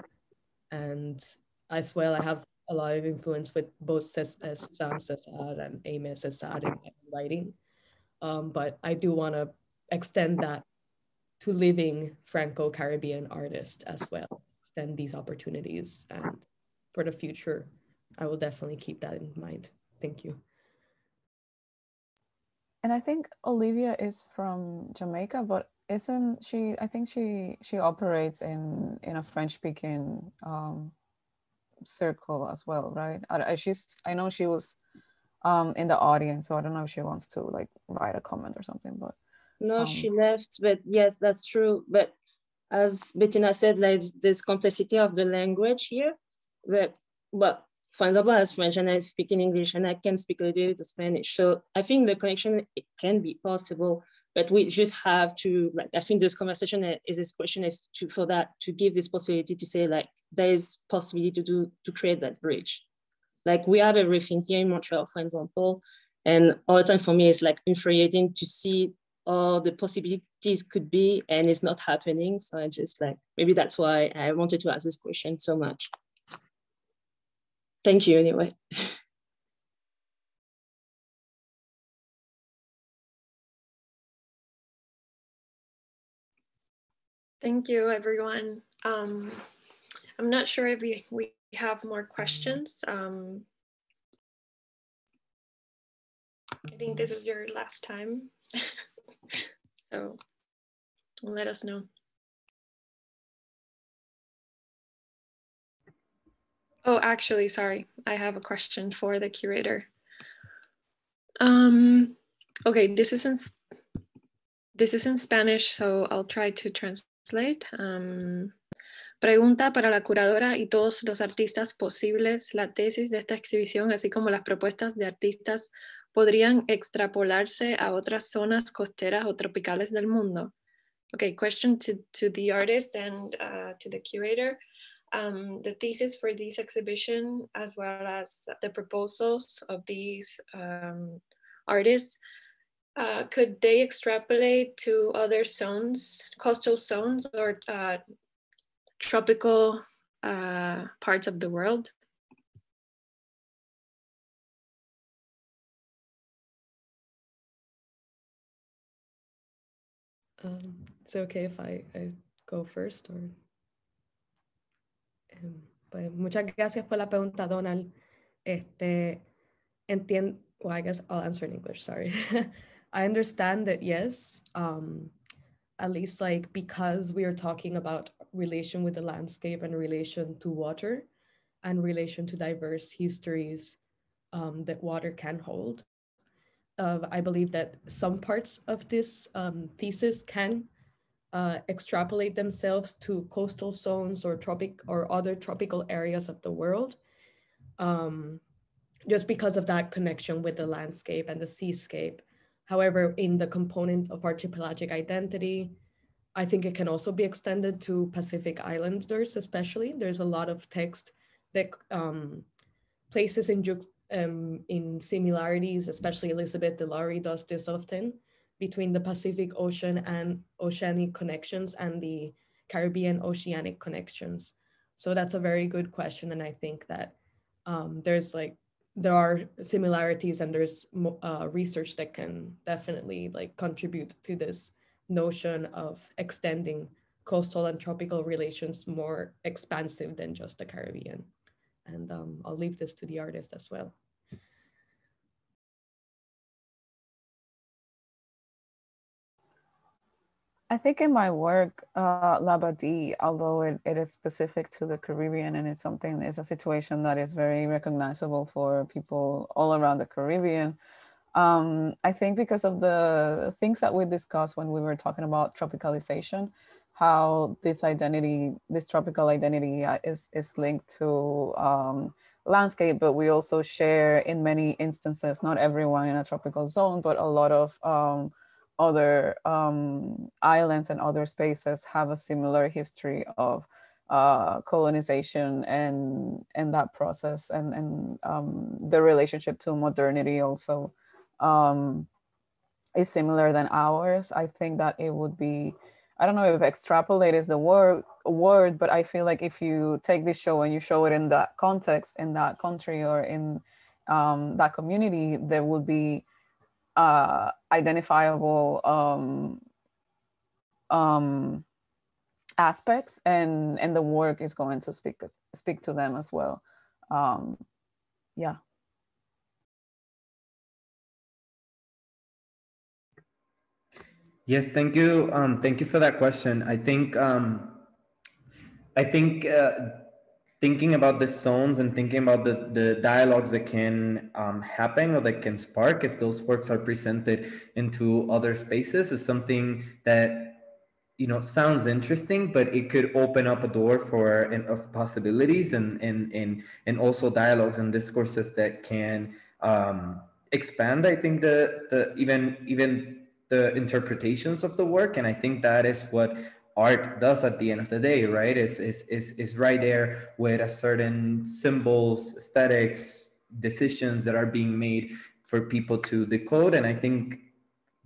And as well, I have a lot of influence with both Suzanne Césaire and Aimé Césaire in writing. Um, but I do want to extend that to living Franco-Caribbean artists as well, extend these opportunities. And for the future, I will definitely keep that in mind. Thank you. And I think Olivia is from Jamaica, but isn't she? I think she she operates in in a French speaking um, circle as well, right? I, I she's I know she was um, in the audience, so I don't know if she wants to like write a comment or something, but no, um, she left. But yes, that's true. But as Bettina said, like there's complexity of the language here. But but for example, as French and I speak in English and I can speak a little bit of Spanish. So I think the connection can be possible, but we just have to like I think this conversation is this question is to for that to give this possibility to say like there is possibility to do to create that bridge. Like we have everything here in Montreal, for example, and all the time for me it's like infuriating to see all the possibilities could be and it's not happening. So I just like maybe that's why I wanted to ask this question so much. Thank you anyway. Thank you, everyone. Um, I'm not sure if we, we have more questions. Um, I think this is your last time. so let us know. Oh, actually, sorry. I have a question for the curator. Um, okay, this is in this is in Spanish, so I'll try to translate. Um, Pregunta para la curadora y todos los artistas posibles. La tesis de esta exhibición, así como las propuestas de artistas, podrían extrapolarse a otras zonas costeras o tropicales del mundo. Okay, question to, to the artist and uh, to the curator. Um, the thesis for this exhibition, as well as the proposals of these um, artists, uh, could they extrapolate to other zones, coastal zones, or uh, tropical uh, parts of the world. Um, is it okay if I, I go first or? Um, pues muchas gracias por la pregunta, Donald. Este, entiendo, well, I guess I'll answer in English, sorry. I understand that yes, um, at least like because we are talking about relation with the landscape and relation to water and relation to diverse histories um, that water can hold. Uh, I believe that some parts of this um, thesis can uh, extrapolate themselves to coastal zones or tropic or other tropical areas of the world, um, just because of that connection with the landscape and the seascape. However, in the component of archipelagic identity, I think it can also be extended to Pacific Islanders, especially. There's a lot of text that um, places in, um, in similarities, especially Elizabeth DeLoughrey does this often, between the Pacific Ocean and oceanic connections and the Caribbean oceanic connections. So that's a very good question. And I think that um, there's like, there are similarities and there's uh, research that can definitely like contribute to this notion of extending coastal and tropical relations more expansive than just the Caribbean. And um, I'll leave this to the artist as well. I think in my work, uh, Labadee, although it, it is specific to the Caribbean and it's something, it's a situation that is very recognizable for people all around the Caribbean. Um, I think because of the things that we discussed when we were talking about tropicalization, how this identity, this tropical identity uh, is, is linked to um, landscape, but we also share in many instances, not everyone in a tropical zone, but a lot of um, other um, islands and other spaces have a similar history of uh, colonization and and that process and and um, the relationship to modernity also um, is similar than ours. I think that it would be I don't know if extrapolate is the word word, but I feel like if you take this show and you show it in that context, in that country or in um, that community, there would be uh, identifiable um, um, aspects, and and the work is going to speak speak to them as well. Um, yeah. Yes, thank you. Um, thank you for that question. I think um, I think uh, thinking about the zones and thinking about the, the dialogues that can um, happen or that can spark if those works are presented into other spaces is something that you know sounds interesting but it could open up a door for and of possibilities and and and, and also dialogues and discourses that can um, expand i think the the even even the interpretations of the work. And i think that is what art does at the end of the day, right? Is is is is right there with a certain symbols, aesthetics, decisions that are being made for people to decode. And I think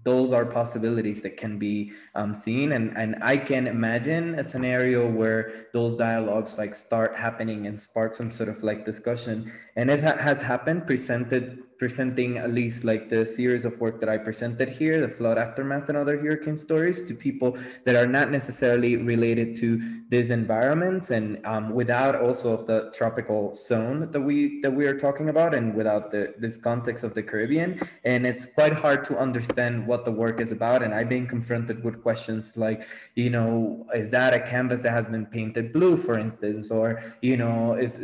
those are possibilities that can be um, seen and and i can imagine a scenario where those dialogues like start happening and spark some sort of like discussion and it ha- has happened presented presenting at least like the series of work that I presented here, the flood aftermath and other hurricane stories to people that are not necessarily related to these environments and um, without also the tropical zone that we that we are talking about and without the this context of the Caribbean. And it's quite hard to understand what the work is about. And I've been confronted with questions like, you know, is that a canvas that has been painted blue, for instance, or you know, is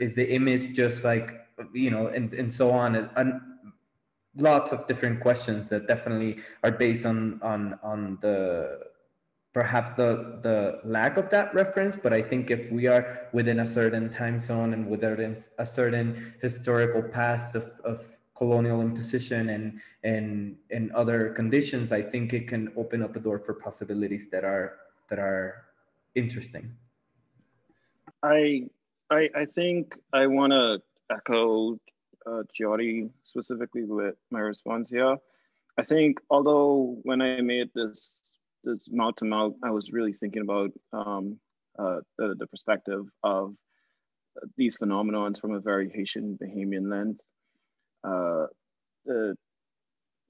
is the image just like you know, and, and so on. And, and lots of different questions that definitely are based on on on the perhaps the the lack of that reference but i think if we are within a certain time zone and within a certain historical past of, of colonial imposition and and and other conditions i think it can open up a door for possibilities that are that are interesting i i i think i want to echo uh, Joiri specifically with my response here. I think although when I made this this mouth to mouth, I was really thinking about um, uh, the, the perspective of these phenomenons from a very Haitian Bahamian lens. Uh, the,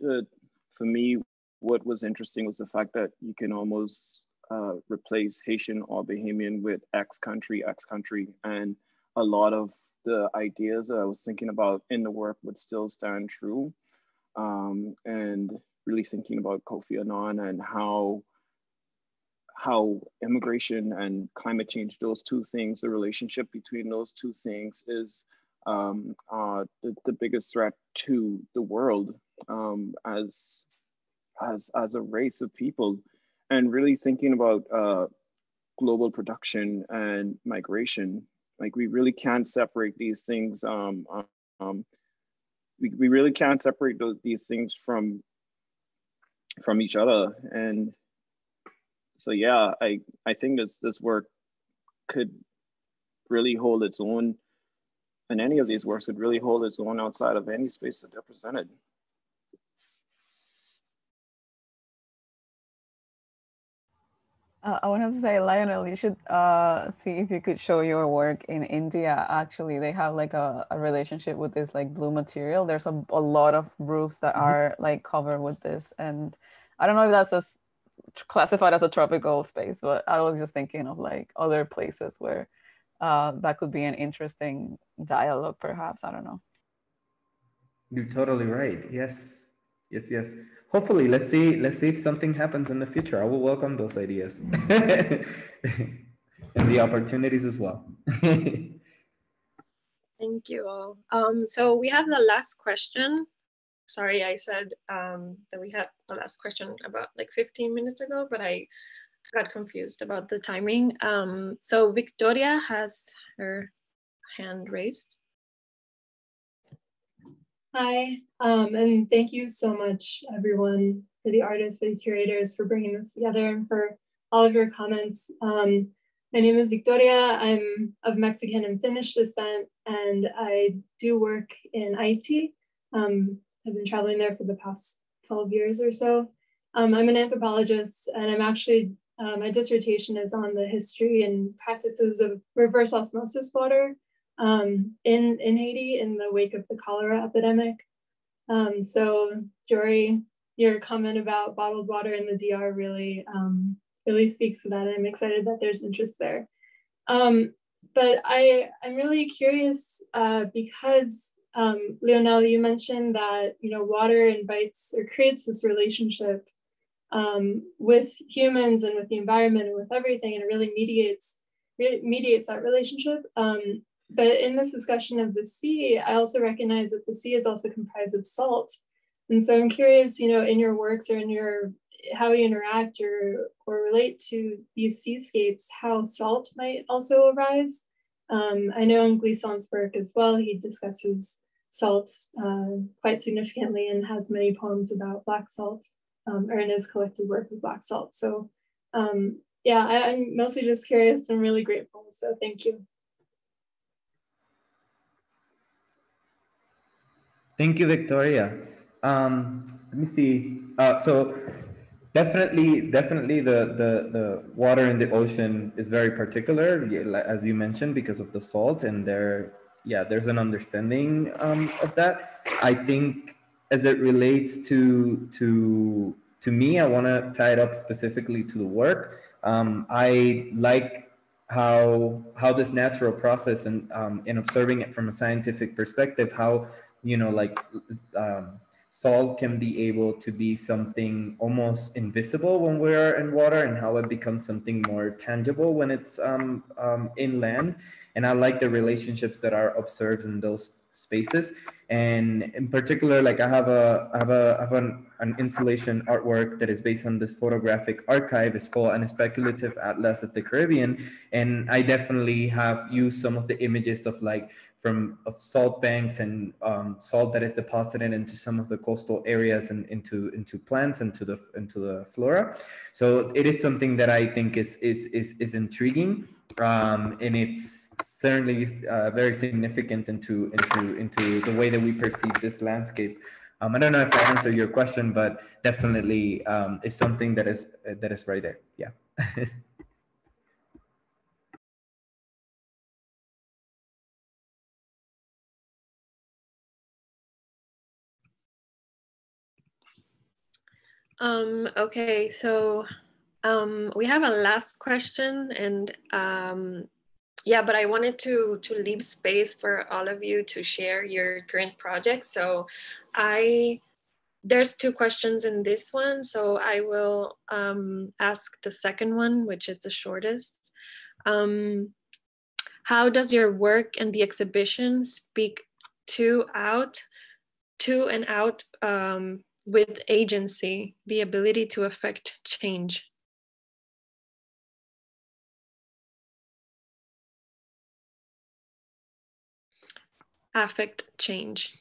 the, for me, what was interesting was the fact that you can almost uh, replace Haitian or Bahamian with X country, X country, and a lot of the ideas that I was thinking about in the work would still stand true. Um, and really thinking about Kofi Annan and how how immigration and climate change, those two things, the relationship between those two things is um, uh, the, the, biggest threat to the world um, as, as, as a race of people. And really thinking about uh, global production and migration like we really can't separate these things. Um, um, we, we really can't separate those, these things from from each other. And so yeah, I I think this this work could really hold its own, and any of these works could really hold its own outside of any space that they're presented. Uh, I wanted to say, Lionel, you should uh, see if you could show your work in India. Actually, they have like a, a relationship with this like blue material. There's a, a lot of roofs that mm -hmm. are like covered with this. And I don't know if that's a, classified as a tropical space, but I was just thinking of like other places where uh, that could be an interesting dialogue, perhaps. I don't know. You're totally right. Yes. Yes, yes. Hopefully let's see let's see if something happens in the future. I will welcome those ideas. And the opportunities as well. Thank you all. Um, so we have the last question. Sorry i said um, that we had the last question about like 15 minutes ago but i got confused about the timing. Um, so victoria has her hand raised Hi, um, and thank you so much, everyone, for the artists, for the curators, for bringing this together, and for all of your comments. Um, my name is Victoria. I'm of Mexican and Finnish descent, and I do work in Haiti. Um, I've been traveling there for the past 12 years or so. Um, I'm an anthropologist, and I'm actually, uh, my dissertation is on the history and practices of reverse osmosis water um, in, in Haiti in the wake of the cholera epidemic. Um, so Joiri, your comment about bottled water in the DR really, um, really speaks to that. I'm excited that there's interest there. Um, but I, I'm really curious uh, because um, Lionel, you mentioned that you know water invites or creates this relationship um, with humans and with the environment and with everything, and it really mediates really mediates that relationship. Um, but in this discussion of the sea, I also recognize that the sea is also comprised of salt. And so I'm curious, you know, in your works or in your how you interact or or relate to these seascapes, how salt might also arise. Um, I know in Glissant's work as well, he discusses salt uh, quite significantly and has many poems about black salt, um, or in his collected work of black salt. So um, yeah, I, I'm mostly just curious and really grateful. So thank you. Thank you, Victoria. Um, let me see. Uh, so definitely, definitely the, the, the water in the ocean is very particular, as you mentioned, because of the salt and there, yeah, there's an understanding um, of that. I think as it relates to, to, to me, I want to tie it up specifically to the work. Um, I like how how this natural process and um, in observing it from a scientific perspective, how you know like um, salt can be able to be something almost invisible when we're in water and how it becomes something more tangible when it's um, um, inland and i like the relationships that are observed in those spaces. And in particular like i have a i have a I have an, an installation artwork that is based on this photographic archive. It's called an speculative atlas of the caribbean. And i definitely have used some of the images of like from of salt banks and um, salt that is deposited into some of the coastal areas and into into plants and to the into the flora. So it is something that I think is is is, is intriguing, um, and it's certainly uh, very significant into into into the way that we perceive this landscape. Um, I don't know if I answered your question, but definitely um, is something that is that is right there. Yeah. Um, okay, so um, we have a last question and um, yeah, but I wanted to, to leave space for all of you to share your current projects. So I, there's two questions in this one. So I will um, ask the second one, which is the shortest. Um, how does your work and the exhibition speak to out, to and out um, with agency, the ability to affect change. Affect change.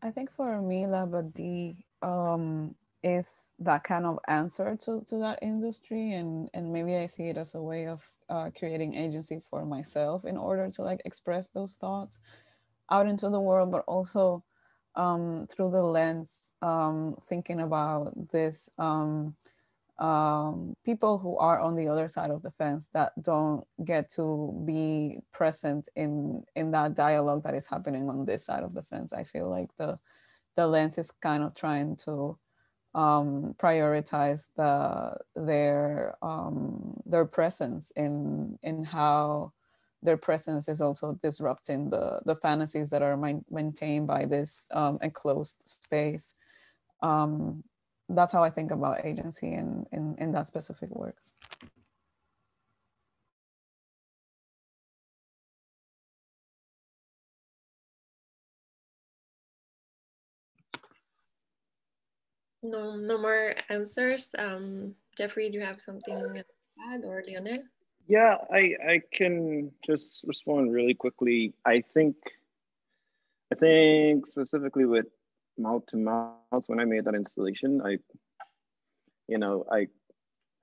I think for me, Labadee, um, is that kind of answer to, to that industry and and maybe i see it as a way of uh, creating agency for myself in order to like express those thoughts out into the world but also um, through the lens um, thinking about this um, um, people who are on the other side of the fence that don't get to be present in in that dialogue that is happening on this side of the fence. I feel like the the lens is kind of trying to um, prioritize the their um, their presence in in how their presence is also disrupting the the fantasies that are main, maintained by this um, enclosed space. Um, that's how I think about agency in in, in that specific work. No, no more answers. Um, Jeffrey, do you have something to add or Lionel? Yeah, I, I can just respond really quickly. I think, I think specifically with mouth to mouth, when I made that installation, I, you know, I,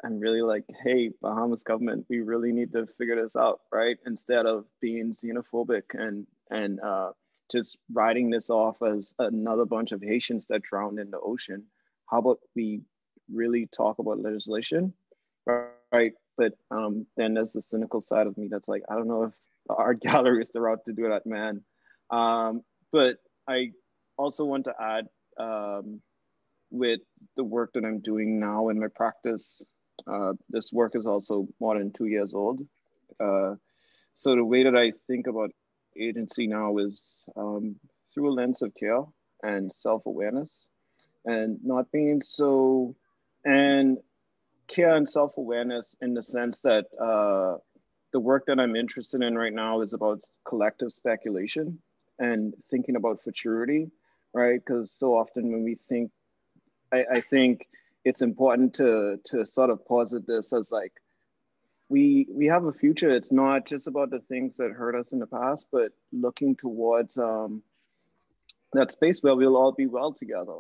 I'm really like, hey, Bahamas government, we really need to figure this out, right? Instead of being xenophobic and and uh, just writing this off as another bunch of Haitians that drowned in the ocean how about we really talk about legislation, right? But um, then there's the cynical side of me that's like, I don't know if the art gallery is the route to do that, man. Um, but I also want to add um, with the work that I'm doing now in my practice, uh, this work is also more than two years old. Uh, so the way that I think about agency now is um, through a lens of care and self-awareness and not being so and care and self-awareness in the sense that uh, the work that i'm interested in right now is about collective speculation and thinking about futurity right? Because so often when we think I, I think it's important to to sort of posit this as like we we have a future. It's not just about the things that hurt us in the past but looking towards um, that space where we'll all be well together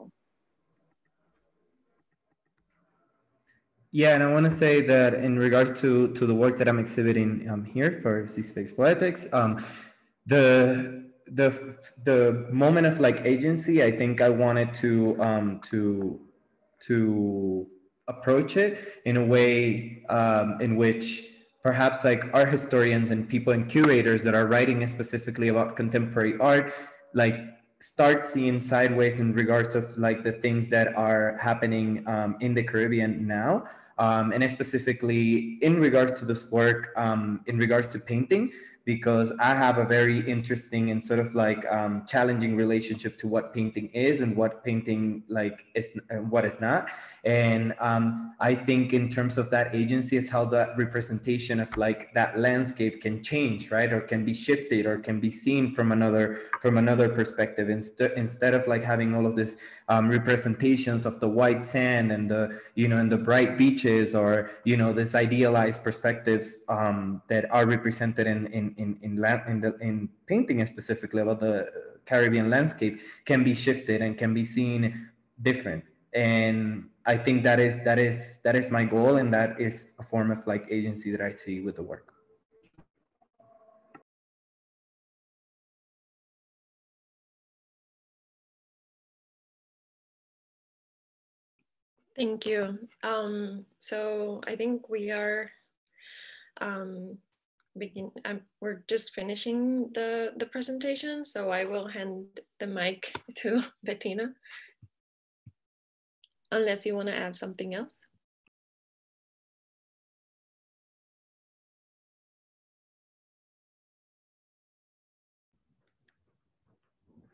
Yeah, and I want to say that in regards to to the work that I'm exhibiting um, here for Seascape Poetics, um, the the the moment of like agency, I think I wanted to um, to to approach it in a way um, in which perhaps like art historians and people and curators that are writing specifically about contemporary art, like start seeing sideways in regards of like the things that are happening um, in the Caribbean now. Um, and specifically in regards to this work, um, in regards to painting, because I have a very interesting and sort of like um, challenging relationship to what painting is and what painting like is and what is not. And um, I think in terms of that agency is how that representation of like that landscape can change, right? Or can be shifted or can be seen from another from another perspective instead instead of like having all of this um, representations of the white sand and the you know and the bright beaches or you know this idealized perspectives um, that are represented in in in in, in, the, in painting specifically about the Caribbean landscape can be shifted and can be seen different and I think that is that is that is my goal, and that is a form of like agency that I see with the work. Thank you. Um, so I think we are um, begin. Um, we're just finishing the the presentation, so I will hand the mic to Bettina unless you want to add something else.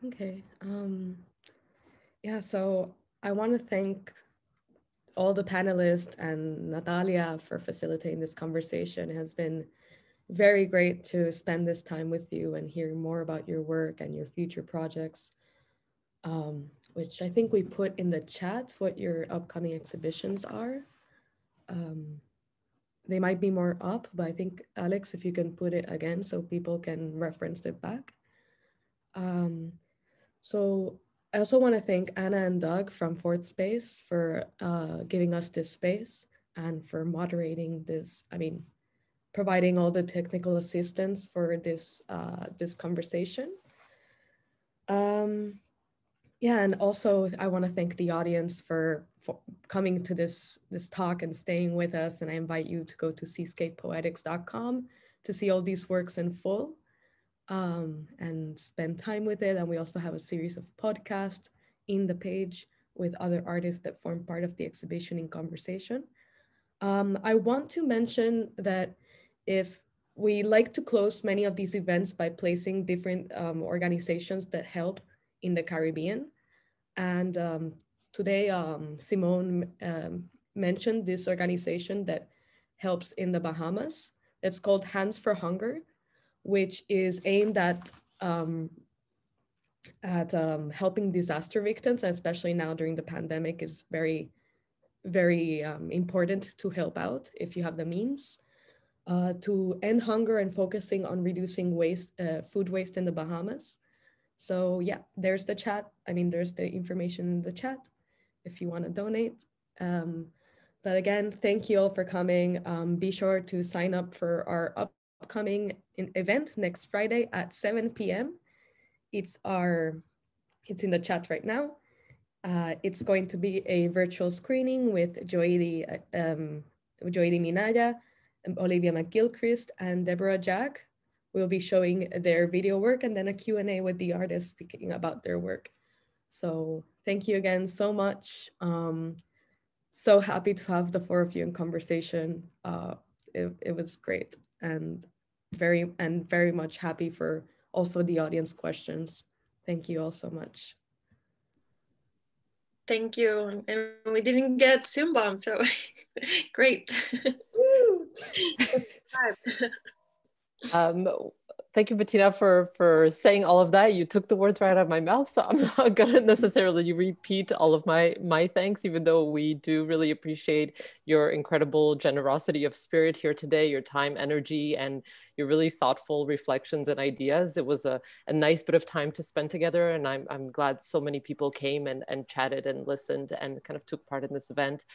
Okay. Um, yeah, so I want to thank all the panelists and Natalia for facilitating this conversation. It has been very great to spend this time with you and hear more about your work and your future projects. Um, which I think we put in the chat what your upcoming exhibitions are. Um, they might be more up, but I think Alex, if you can put it again so people can reference it back. Um, so I also want to thank Anna and Doug from Fourth Space for uh, giving us this space and for moderating this, I mean, providing all the technical assistance for this, uh, this conversation. Um, yeah, and also I want to thank the audience for, for coming to this, this talk and staying with us. And I invite you to go to seascapepoetics.com to see all these works in full um, and spend time with it. And we also have a series of podcasts in the page with other artists that form part of the exhibition in conversation. Um, I want to mention that if we like to close many of these events by placing different um, organizations that help in the Caribbean. And um, today, um, Simone um, mentioned this organization that helps in the Bahamas. It's called Hands for Hunger, which is aimed at um, at um, helping disaster victims, and especially now during the pandemic, is very, very um, important to help out if you have the means. Uh, to end hunger and focusing on reducing waste, uh, food waste in the Bahamas. So yeah, there's the chat. I mean, there's the information in the chat if you want to donate. Um, but again, thank you all for coming. Um, be sure to sign up for our upcoming event next Friday at 7 p.m. It's our, it's in the chat right now. Uh, it's going to be a virtual screening with Joiri, um, Joiri Minaya, Olivia McGilchrist and Deborah Jack will be showing their video work and then a Q&A with the artists speaking about their work. So thank you again so much. Um, so happy to have the four of you in conversation. Uh, it, it was great and very and very much happy for also the audience questions. Thank you all so much. Thank you. And we didn't get Zoom bomb, so great. um, thank you, Bettina, for for saying all of that. You took the words right out of my mouth, so I'm not gonna necessarily repeat all of my my thanks, even though we do really appreciate your incredible generosity of spirit here today, your time, energy, and your really thoughtful reflections and ideas. It was a, a nice bit of time to spend together, and I'm I'm glad so many people came and and chatted and listened and kind of took part in this event.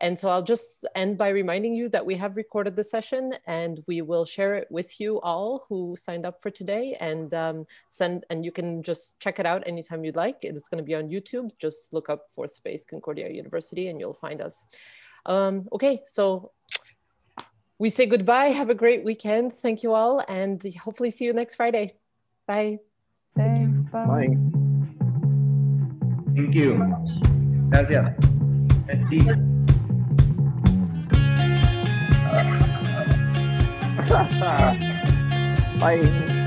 And so I'll just end by reminding you that we have recorded the session and we will share it with you all who signed up for today and um, send, and you can just check it out anytime you'd like. It's gonna be on YouTube. Just look up Fourth Space Concordia University and you'll find us. Um, okay, so we say goodbye. Have a great weekend. Thank you all and hopefully see you next Friday. Bye. Thanks. Bye. Bye. Thank you. Gracias. Merci. Bye.